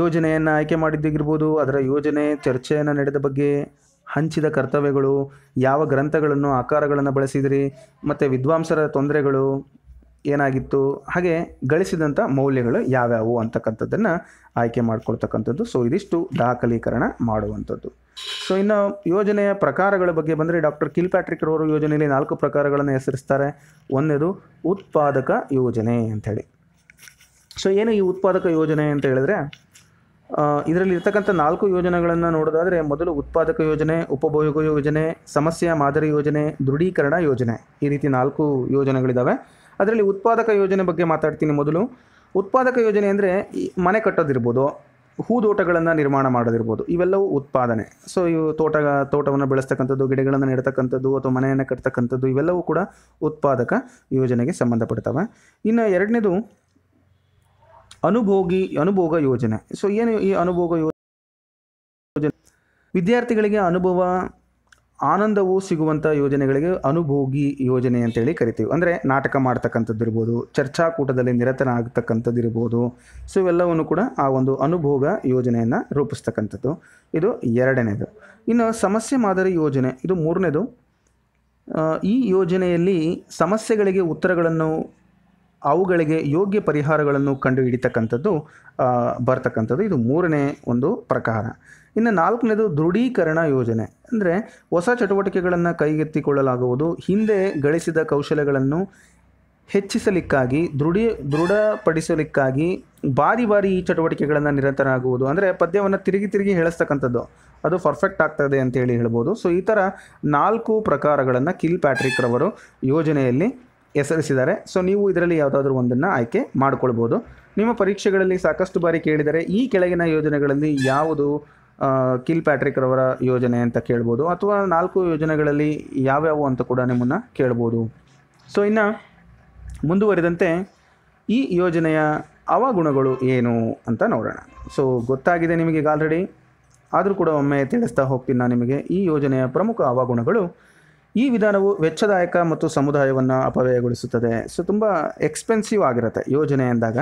A: ಯೋಜನೆಯನ್ನು ಆಯ್ಕೆ ಮಾಡಿದ್ದಾಗಿರ್ಬೋದು, ಅದರ ಯೋಜನೆ ಚರ್ಚೆಯನ್ನು ನಡೆದ ಬಗ್ಗೆ ಹಂಚಿದ ಕರ್ತವ್ಯಗಳು, ಯಾವ ಗ್ರಂಥಗಳನ್ನು, ಆಕಾರಗಳನ್ನು ಬಳಸಿದಿರಿ, ಮತ್ತು ವಿದ್ವಾಂಸರ ತೊಂದರೆಗಳು ಏನಾಗಿತ್ತು, ಹಾಗೆ ಗಳಿಸಿದಂಥ ಮೌಲ್ಯಗಳು ಯಾವ್ಯಾವು ಅಂತಕ್ಕಂಥದ್ದನ್ನು ಆಯ್ಕೆ ಮಾಡ್ಕೊಳ್ತಕ್ಕಂಥದ್ದು. ಸೊ ಇದಿಷ್ಟು ದಾಖಲೀಕರಣ ಮಾಡುವಂಥದ್ದು. ಸೊ ಇನ್ನು ಯೋಜನೆಯ ಪ್ರಕಾರಗಳ ಬಗ್ಗೆ ಬಂದರೆ ಡಾಕ್ಟರ್ ಕಿಲ್ ಪ್ಯಾಟ್ರಿಕ್ ಅವರು ಯೋಜನೆಯಲ್ಲಿ ನಾಲ್ಕು ಪ್ರಕಾರಗಳನ್ನು ಹೆಸರಿಸ್ತಾರೆ. ಒಂದನೇದು ಉತ್ಪಾದಕ ಯೋಜನೆ ಅಂಥೇಳಿ ಸೊ ಏನು ಈ ಉತ್ಪಾದಕ ಯೋಜನೆ ಅಂತ ಹೇಳಿದ್ರೆ ಇದರಲ್ಲಿ ಇರ್ತಕ್ಕಂಥ ನಾಲ್ಕು ಯೋಜನೆಗಳನ್ನು ನೋಡೋದಾದರೆ ಮೊದಲು ಉತ್ಪಾದಕ ಯೋಜನೆ, ಉಪಭೋಗ ಯೋಜನೆ, ಸಮಸ್ಯೆ ಮಾದರಿ ಯೋಜನೆ, ದೃಢೀಕರಣ ಯೋಜನೆ ಈ ರೀತಿ ನಾಲ್ಕು ಯೋಜನೆಗಳಿದ್ದಾವೆ ಅದರಲ್ಲಿ ಉತ್ಪಾದಕ ಯೋಜನೆ ಬಗ್ಗೆ ಮಾತಾಡ್ತೀನಿ ಮೊದಲು. ಉತ್ಪಾದಕ ಯೋಜನೆ ಅಂದರೆ ಈ ಮನೆ ಕಟ್ಟೋದಿರ್ಬೋದು, ಹೂದೋಟಗಳನ್ನು ನಿರ್ಮಾಣ ಮಾಡೋದಿರ್ಬೋದು, ಇವೆಲ್ಲವೂ ಉತ್ಪಾದನೆ. ಸೊ ಇವು ತೋಟ, ತೋಟವನ್ನು ಬೆಳೆಸ್ತಕ್ಕಂಥದ್ದು, ಗಿಡಗಳನ್ನು ನೆಡ್ತಕ್ಕಂಥದ್ದು ಅಥವಾ ಮನೆಯನ್ನು ಕಟ್ತಕ್ಕಂಥದ್ದು ಇವೆಲ್ಲವೂ ಕೂಡ ಉತ್ಪಾದಕ ಯೋಜನೆಗೆ ಸಂಬಂಧಪಡ್ತವೆ. ಇನ್ನು ಎರಡನೇದು ಅನುಭೋಗಿ, ಅನುಭೋಗ ಯೋಜನೆ. ಸೊ ಏನು ಈ ಅನುಭೋಗ ಯೋಜನೆ? ವಿದ್ಯಾರ್ಥಿಗಳಿಗೆ ಅನುಭವ, ಆನಂದವು ಸಿಗುವಂಥ ಯೋಜನೆಗಳಿಗೆ ಅನುಭೋಗಿ ಯೋಜನೆ ಅಂತೇಳಿ ಕರಿತೀವಿ. ಅಂದರೆ ನಾಟಕ ಮಾಡ್ತಕ್ಕಂಥದ್ದು ಇರ್ಬೋದು ಚರ್ಚಾಕೂಟದಲ್ಲಿ ನಿರತನಾಗ್ತಕ್ಕಂಥದ್ದು ಇರ್ಬೋದು ಸೊ, ಇವೆಲ್ಲವನ್ನು ಕೂಡ ಆ ಒಂದು ಅನುಭೋಗ ಯೋಜನೆಯನ್ನು ರೂಪಿಸ್ತಕ್ಕಂಥದ್ದು. ಇದು ಎರಡನೇದು. ಇನ್ನು ಸಮಸ್ಯೆ ಮಾದರಿ ಯೋಜನೆ, ಇದು ಮೂರನೇದು. ಈ ಯೋಜನೆಯಲ್ಲಿ ಸಮಸ್ಯೆಗಳಿಗೆ ಉತ್ತರಗಳನ್ನು ಅವುಗಳಿಗೆ ಯೋಗ್ಯ ಪರಿಹಾರಗಳನ್ನು ಕಂಡು ಹಿಡಿತಕ್ಕಂಥದ್ದು ಬರ್ತಕ್ಕಂಥದ್ದು ಇದು ಮೂರನೇ ಒಂದು ಪ್ರಕಾರ. ಇನ್ನು ನಾಲ್ಕನೇದು ದೃಢೀಕರಣ ಯೋಜನೆ. ಅಂದರೆ ಹೊಸ ಚಟುವಟಿಕೆಗಳನ್ನು ಕೈಗೆತ್ತಿಕೊಳ್ಳಲಾಗುವುದು, ಹಿಂದೆ ಗಳಿಸಿದ ಕೌಶಲ್ಯಗಳನ್ನು ಹೆಚ್ಚಿಸಲಿಕ್ಕಾಗಿ, ದೃಢೀ, ದೃಢಪಡಿಸಲಿಕ್ಕಾಗಿ ಬಾರಿ ಬಾರಿ ಈ ಚಟುವಟಿಕೆಗಳನ್ನು ನಿರಂತರ ಆಗುವುದು ಅಂದರೆ ಪದ್ಯವನ್ನು ತಿರುಗಿ ತಿರುಗಿ ಹೇಳಿಸ್ತಕ್ಕಂಥದ್ದು. ಅದು ಪರ್ಫೆಕ್ಟ್ ಆಗ್ತದೆ ಅಂತೇಳಿ ಹೇಳ್ಬೋದು. ಸೊ, ಈ ಥರ ನಾಲ್ಕು ಪ್ರಕಾರಗಳನ್ನು ಕಿಲ್ ಪ್ಯಾಟ್ರಿಕ್ ರವರು ಯೋಜನೆಯಲ್ಲಿ ಹೆಸರಿಸಿದ್ದಾರೆ. ಸೊ ನೀವು ಇದರಲ್ಲಿ ಯಾವುದಾದ್ರೂ ಒಂದನ್ನು ಆಯ್ಕೆ ಮಾಡಿಕೊಳ್ಬೋದು. ನಿಮ್ಮ ಪರೀಕ್ಷೆಗಳಲ್ಲಿ ಸಾಕಷ್ಟು ಬಾರಿ ಕೇಳಿದರೆ ಈ ಕೆಳಗಿನ ಯೋಜನೆಗಳಲ್ಲಿ ಯಾವುದು ಕಿಲ್ ಪ್ಯಾಟ್ರಿಕ್ ರವರ ಯೋಜನೆ ಅಂತ ಕೇಳ್ಬೋದು, ಅಥವಾ ನಾಲ್ಕು ಯೋಜನೆಗಳಲ್ಲಿ ಯಾವ್ಯಾವು ಅಂತ ಕೂಡ ನಿಮ್ಮನ್ನು ಕೇಳ್ಬೋದು. ಸೊ ಇನ್ನು ಮುಂದುವರಿದಂತೆ ಈ ಯೋಜನೆಯ ಅವಗುಣಗಳು ಏನು ಅಂತ ನೋಡೋಣ. ಸೊ ಗೊತ್ತಾಗಿದೆ ನಿಮಗೆ ಈಗ ಆಲ್ರೆಡಿ ಆದರೂ ಕೂಡ ಒಮ್ಮೆ ತಿಳಿಸ್ತಾ ಹೋಗ್ತೀನಿ ನಾನು ನಿಮಗೆ. ಈ ಯೋಜನೆಯ ಪ್ರಮುಖ ಅವಗುಣಗಳು ಈ ವಿಧಾನವು ವೆಚ್ಚದಾಯಕ ಮತ್ತು ಸಮುದಾಯವನ್ನು ಅಪವ್ಯಯಗೊಳಿಸುತ್ತದೆ. ಸೊ ತುಂಬ ಎಕ್ಸ್ಪೆನ್ಸಿವ್ ಆಗಿರುತ್ತೆ ಯೋಜನೆ ಎಂದಾಗ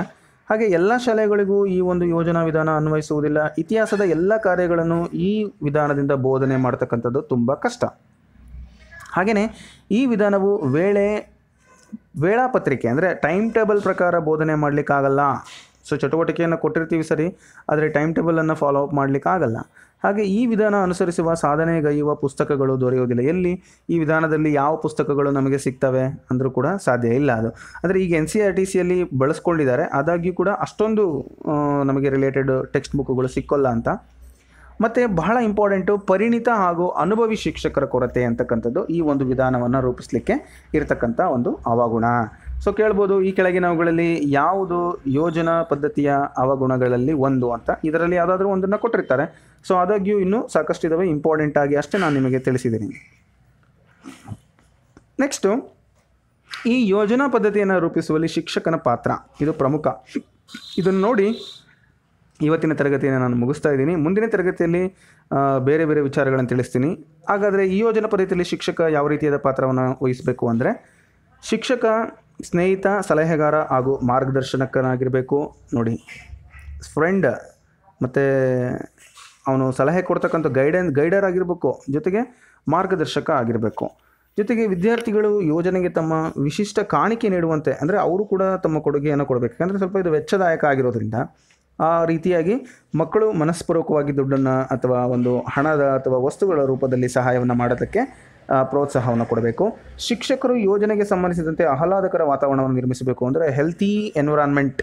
A: ಹಾಗೆ ಎಲ್ಲ ಶಾಲೆಗಳಿಗೂ ಈ ಒಂದು ಯೋಜನಾ ವಿಧಾನ ಅನ್ವಯಿಸುವುದಿಲ್ಲ. ಇತಿಹಾಸದ ಎಲ್ಲ ಕಾರ್ಯಗಳನ್ನು ಈ ವಿಧಾನದಿಂದ ಬೋಧನೆ ಮಾಡ್ತಕ್ಕಂಥದ್ದು ತುಂಬ ಕಷ್ಟ. ಹಾಗೆಯೇ ಈ ವಿಧಾನವು ವೇಳೆ, ವೇಳಾಪತ್ರಿಕೆ ಅಂದರೆ ಟೈಮ್ ಟೇಬಲ್ ಪ್ರಕಾರ ಬೋಧನೆ ಮಾಡಲಿಕ್ಕಾಗಲ್ಲ. ಸೊ ಚಟುವಟಿಕೆಯನ್ನು ಕೊಟ್ಟಿರ್ತೀವಿ ಸರಿ, ಆದರೆ ಟೈಮ್ ಟೇಬಲನ್ನು ಫಾಲೋ ಅಪ್ ಮಾಡಲಿಕ್ಕಾಗಲ್ಲ. ಹಾಗೆ ಈ ವಿಧಾನ ಅನುಸರಿಸುವ ಸಾಧನೆಗೈಯುವ ಪುಸ್ತಕಗಳು ದೊರೆಯುವುದಿಲ್ಲ. ಎಲ್ಲಿ? ಈ ವಿಧಾನದಲ್ಲಿ ಯಾವ ಪುಸ್ತಕಗಳು ನಮಗೆ ಸಿಗ್ತವೆ ಅಂದರೂ ಕೂಡ ಸಾಧ್ಯ ಇಲ್ಲ ಅದು. ಆದರೆ ಈಗ ಎನ್ ಸಿ ಆರ್ ಟಿ ಸಿಯಲ್ಲಿ ಬಳಸ್ಕೊಂಡಿದ್ದಾರೆ. ಆದಾಗ್ಯೂ ಕೂಡ ಅಷ್ಟೊಂದು ನಮಗೆ ರಿಲೇಟೆಡ್ ಟೆಕ್ಸ್ಟ್ ಬುಕ್ಗಳು ಸಿಕ್ಕೋಲ್ಲ ಅಂತ. ಮತ್ತು ಬಹಳ ಇಂಪಾರ್ಟೆಂಟು ಪರಿಣಿತ ಹಾಗೂ ಅನುಭವಿ ಶಿಕ್ಷಕರ ಕೊರತೆ ಅಂತಕ್ಕಂಥದ್ದು ಈ ಒಂದು ವಿಧಾನವನ್ನು ರೂಪಿಸಲಿಕ್ಕೆ ಇರತಕ್ಕಂಥ ಒಂದು ಅವಗುಣ ಸೊ ಕೇಳ್ಬೋದು, ಈ ಕೆಳಗಿನವುಗಳಲ್ಲಿ ಯಾವುದು ಯೋಜನಾ ಪದ್ಧತಿಯ ಅವಗುಣಗಳಲ್ಲಿ ಒಂದು ಅಂತ. ಇದರಲ್ಲಿ ಯಾವುದಾದ್ರೂ ಒಂದನ್ನು ಕೊಟ್ಟಿರ್ತಾರೆ. ಸೊ ಆದಾಗ್ಯೂ ಇನ್ನೂ ಸಾಕಷ್ಟು ಇದಾವೆ. ಇಂಪಾರ್ಟೆಂಟ್ ಆಗಿ ಅಷ್ಟೇ ನಾನು ನಿಮಗೆ ತಿಳಿಸಿದ್ದೀನಿ. ನೆಕ್ಸ್ಟು ಈ ಯೋಜನಾ ಪದ್ಧತಿಯನ್ನು ರೂಪಿಸುವಲ್ಲಿ ಶಿಕ್ಷಕನ ಪಾತ್ರ. ಇದು ಪ್ರಮುಖ. ಇದನ್ನು ನೋಡಿ ಇವತ್ತಿನ ತರಗತಿಯನ್ನು ನಾನು ಮುಗಿಸ್ತಾ ಇದ್ದೀನಿ. ಮುಂದಿನ ತರಗತಿಯಲ್ಲಿ ಬೇರೆ ಬೇರೆ ವಿಚಾರಗಳನ್ನು ತಿಳಿಸ್ತೀನಿ. ಹಾಗಾದರೆ ಈ ಯೋಜನಾ ಪದ್ಧತಿಯಲ್ಲಿ ಶಿಕ್ಷಕ ಯಾವ ರೀತಿಯಾದ ಪಾತ್ರವನ್ನು ವಹಿಸಬೇಕು ಅಂದರೆ, ಶಿಕ್ಷಕ ಸ್ನೇಹಿತ, ಸಲಹೆಗಾರ ಹಾಗೂ ಮಾರ್ಗದರ್ಶನಕನಾಗಿರಬೇಕು ನೋಡಿ ಫ್ರೆಂಡ್ ಮತ್ತು ಅವನು ಸಲಹೆ ಕೊಡ್ತಕ್ಕಂಥ ಗೈಡೆನ್ ಗೈಡರ್ ಆಗಿರಬೇಕು. ಜೊತೆಗೆ ಮಾರ್ಗದರ್ಶಕ ಆಗಿರಬೇಕು. ಜೊತೆಗೆ ವಿದ್ಯಾರ್ಥಿಗಳು ಯೋಜನೆಗೆ ತಮ್ಮ ವಿಶಿಷ್ಟ ಕಾಣಿಕೆ ನೀಡುವಂತೆ, ಅಂದರೆ ಅವರು ಕೂಡ ತಮ್ಮ ಕೊಡುಗೆಯನ್ನು ಕೊಡಬೇಕು. ಯಾಕಂದರೆ ಸ್ವಲ್ಪ ಇದು ವೆಚ್ಚದಾಯಕ ಆಗಿರೋದ್ರಿಂದ ಆ ರೀತಿಯಾಗಿ ಮಕ್ಕಳು ಮನಸ್ಪೂರ್ವಕವಾಗಿ ದುಡ್ಡನ್ನು ಅಥವಾ ಒಂದು ಹಣದ ಅಥವಾ ವಸ್ತುಗಳ ರೂಪದಲ್ಲಿ ಸಹಾಯವನ್ನು ಮಾಡೋದಕ್ಕೆ ಪ್ರೋತ್ಸಾಹವನ್ನು ಕೊಡಬೇಕು. ಶಿಕ್ಷಕರು ಯೋಜನೆಗೆ ಸಂಬಂಧಿಸಿದಂತೆ ಆಹ್ಲಾದಕರ ವಾತಾವರಣವನ್ನು ನಿರ್ಮಿಸಬೇಕು ಅಂದರೆ ಹೆಲ್ತಿ ಎನ್ವಿರಾನ್ಮೆಂಟ್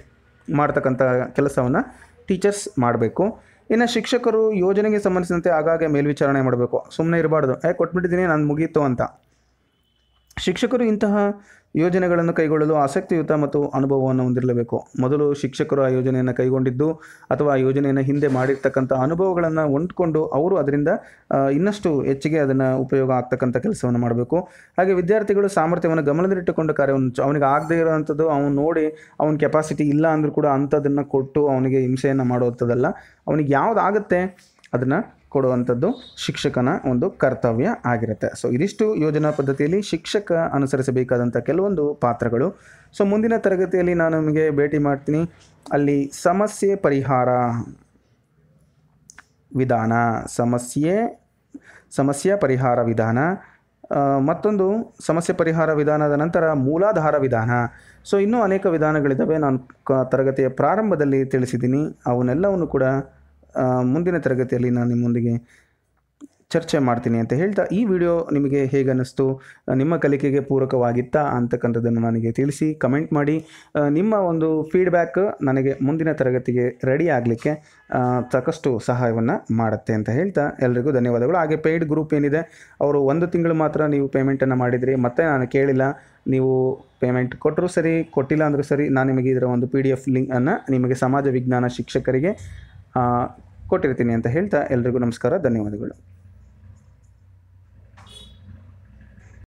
A: ಮಾಡ್ತಕ್ಕಂಥ ಕೆಲಸವನ್ನು ಟೀಚರ್ಸ್ ಮಾಡಬೇಕು. ಇನ್ನು ಶಿಕ್ಷಕರು ಯೋಜನೆಗೆ ಸಂಬಂಧಿಸಿದಂತೆ ಆಗಾಗ್ಗೆ ಮೇಲ್ವಿಚಾರಣೆ ಮಾಡಬೇಕು. ಸುಮ್ಮನೆ ಇರಬಾರ್ದು. ಏ ಕೊಟ್ಬಿಟ್ಟಿದ್ದೀನಿ ನಾನು ಮುಗೀತು ಅಂತ. ಶಿಕ್ಷಕರು ಇಂತಹ ಯೋಜನೆಗಳನ್ನು ಕೈಗೊಳ್ಳಲು ಆಸಕ್ತಿಯುತ ಮತ್ತು ಅನುಭವವನ್ನು ಹೊಂದಿರಲೇಬೇಕು. ಮೊದಲು ಶಿಕ್ಷಕರು ಆ ಯೋಜನೆಯನ್ನು ಕೈಗೊಂಡಿದ್ದು ಅಥವಾ ಆ ಯೋಜನೆಯನ್ನು ಹಿಂದೆ ಮಾಡಿರ್ತಕ್ಕಂಥ ಅನುಭವಗಳನ್ನು ಹೊಂದ್ಕೊಂಡು ಅವರು ಅದರಿಂದ ಇನ್ನಷ್ಟು ಹೆಚ್ಚಿಗೆ ಅದನ್ನು ಉಪಯೋಗ ಆಗ್ತಕ್ಕಂಥ ಕೆಲಸವನ್ನು ಮಾಡಬೇಕು. ಹಾಗೆ ವಿದ್ಯಾರ್ಥಿಗಳು ಸಾಮರ್ಥ್ಯವನ್ನು ಗಮನದಲ್ಲಿಟ್ಟುಕೊಂಡು ಕಾರ್ಯವನ್ನು ಅವನಿಗೆ ಆಗದೇ ಇರೋವಂಥದ್ದು, ಅವನು ನೋಡಿ ಅವನ ಕೆಪಾಸಿಟಿ ಇಲ್ಲ ಅಂದರೂ ಕೂಡ ಅಂಥದ್ದನ್ನು ಕೊಟ್ಟು ಅವನಿಗೆ ಹಿಂಸೆಯನ್ನು ಮಾಡುವಂಥದ್ದಲ್ಲ. ಅವನಿಗೆ ಯಾವುದಾಗುತ್ತೆ ಅದನ್ನು ಕೊಡುವಂಥದ್ದು ಶಿಕ್ಷಕನ ಒಂದು ಕರ್ತವ್ಯ ಆಗಿರುತ್ತೆ. ಸೊ ಇದಿಷ್ಟು ಯೋಜನಾ ಪದ್ಧತಿಯಲ್ಲಿ ಶಿಕ್ಷಕ ಅನುಸರಿಸಬೇಕಾದಂಥ ಕೆಲವೊಂದು ಪಾತ್ರಗಳು. ಸೊ ಮುಂದಿನ ತರಗತಿಯಲ್ಲಿ ನಾನು ನಿಮಗೆ ಭೇಟಿ ಮಾಡ್ತೀನಿ. ಅಲ್ಲಿ ಸಮಸ್ಯೆ ಪರಿಹಾರ ವಿಧಾನ, ಸಮಸ್ಯೆ ಸಮಸ್ಯೆ ಪರಿಹಾರ ವಿಧಾನ ಮತ್ತೊಂದು ಸಮಸ್ಯೆ ಪರಿಹಾರ ವಿಧಾನದ ನಂತರ ಮೂಲಾಧಾರ ವಿಧಾನ. ಸೊ ಇನ್ನೂ ಅನೇಕ ವಿಧಾನಗಳಿದ್ದಾವೆ. ನಾನು ತರಗತಿಯ ಪ್ರಾರಂಭದಲ್ಲಿ ತಿಳಿಸಿದ್ದೀನಿ. ಅವನ್ನೆಲ್ಲವನ್ನು ಕೂಡ ಮುಂದಿನ ತರಗತಿಯಲ್ಲಿ ನಾನು ನಿಮ್ಮೊಂದಿಗೆ ಚರ್ಚೆ ಮಾಡ್ತೀನಿ ಅಂತ ಹೇಳ್ತಾ ಈ ವಿಡಿಯೋ ನಿಮಗೆ ಹೇಗೆ ಅನ್ನಿಸ್ತು ನಿಮ್ಮ ಕಲಿಕೆಗೆ ಪೂರಕವಾಗಿತ್ತಾ ಅಂತಕ್ಕಂಥದ್ದನ್ನು ನನಗೆ ತಿಳಿಸಿ, ಕಮೆಂಟ್ ಮಾಡಿ ನಿಮ್ಮ ಒಂದು ಫೀಡ್ಬ್ಯಾಕ್ ನನಗೆ ಮುಂದಿನ ತರಗತಿಗೆ ರೆಡಿ ಆಗಲಿಕ್ಕೆ ಸಾಕಷ್ಟು ಸಹಾಯವನ್ನು ಮಾಡುತ್ತೆ ಅಂತ ಹೇಳ್ತಾ ಎಲ್ರಿಗೂ ಧನ್ಯವಾದಗಳು. ಹಾಗೆ ಪೇಯ್ಡ್ ಗ್ರೂಪ್ ಏನಿದೆ, ಅವರು ಒಂದು ತಿಂಗಳು ಮಾತ್ರ ನೀವು ಪೇಮೆಂಟನ್ನು ಮಾಡಿದಿರಿ ಮತ್ತೆ ನಾನು ಕೇಳಿಲ್ಲ, ನೀವು ಪೇಮೆಂಟ್ ಕೊಟ್ಟರೂ ಸರಿ, ಕೊಟ್ಟಿಲ್ಲ ಅಂದರೂ ಸರಿ, ನಾನು ನಿಮಗೆ ಇದರ ಒಂದು ಪಿ ಡಿ ಎಫ್ ಲಿಂಕನ್ನು ನಿಮಗೆ ಸಮಾಜ ವಿಜ್ಞಾನ ಶಿಕ್ಷಕರಿಗೆ ಕೊಟ್ಟಿರ್ತೀನಿ ಅಂತ ಹೇಳ್ತಾ ಎಲ್ರಿಗೂ ನಮಸ್ಕಾರ ಧನ್ಯವಾದಗಳು.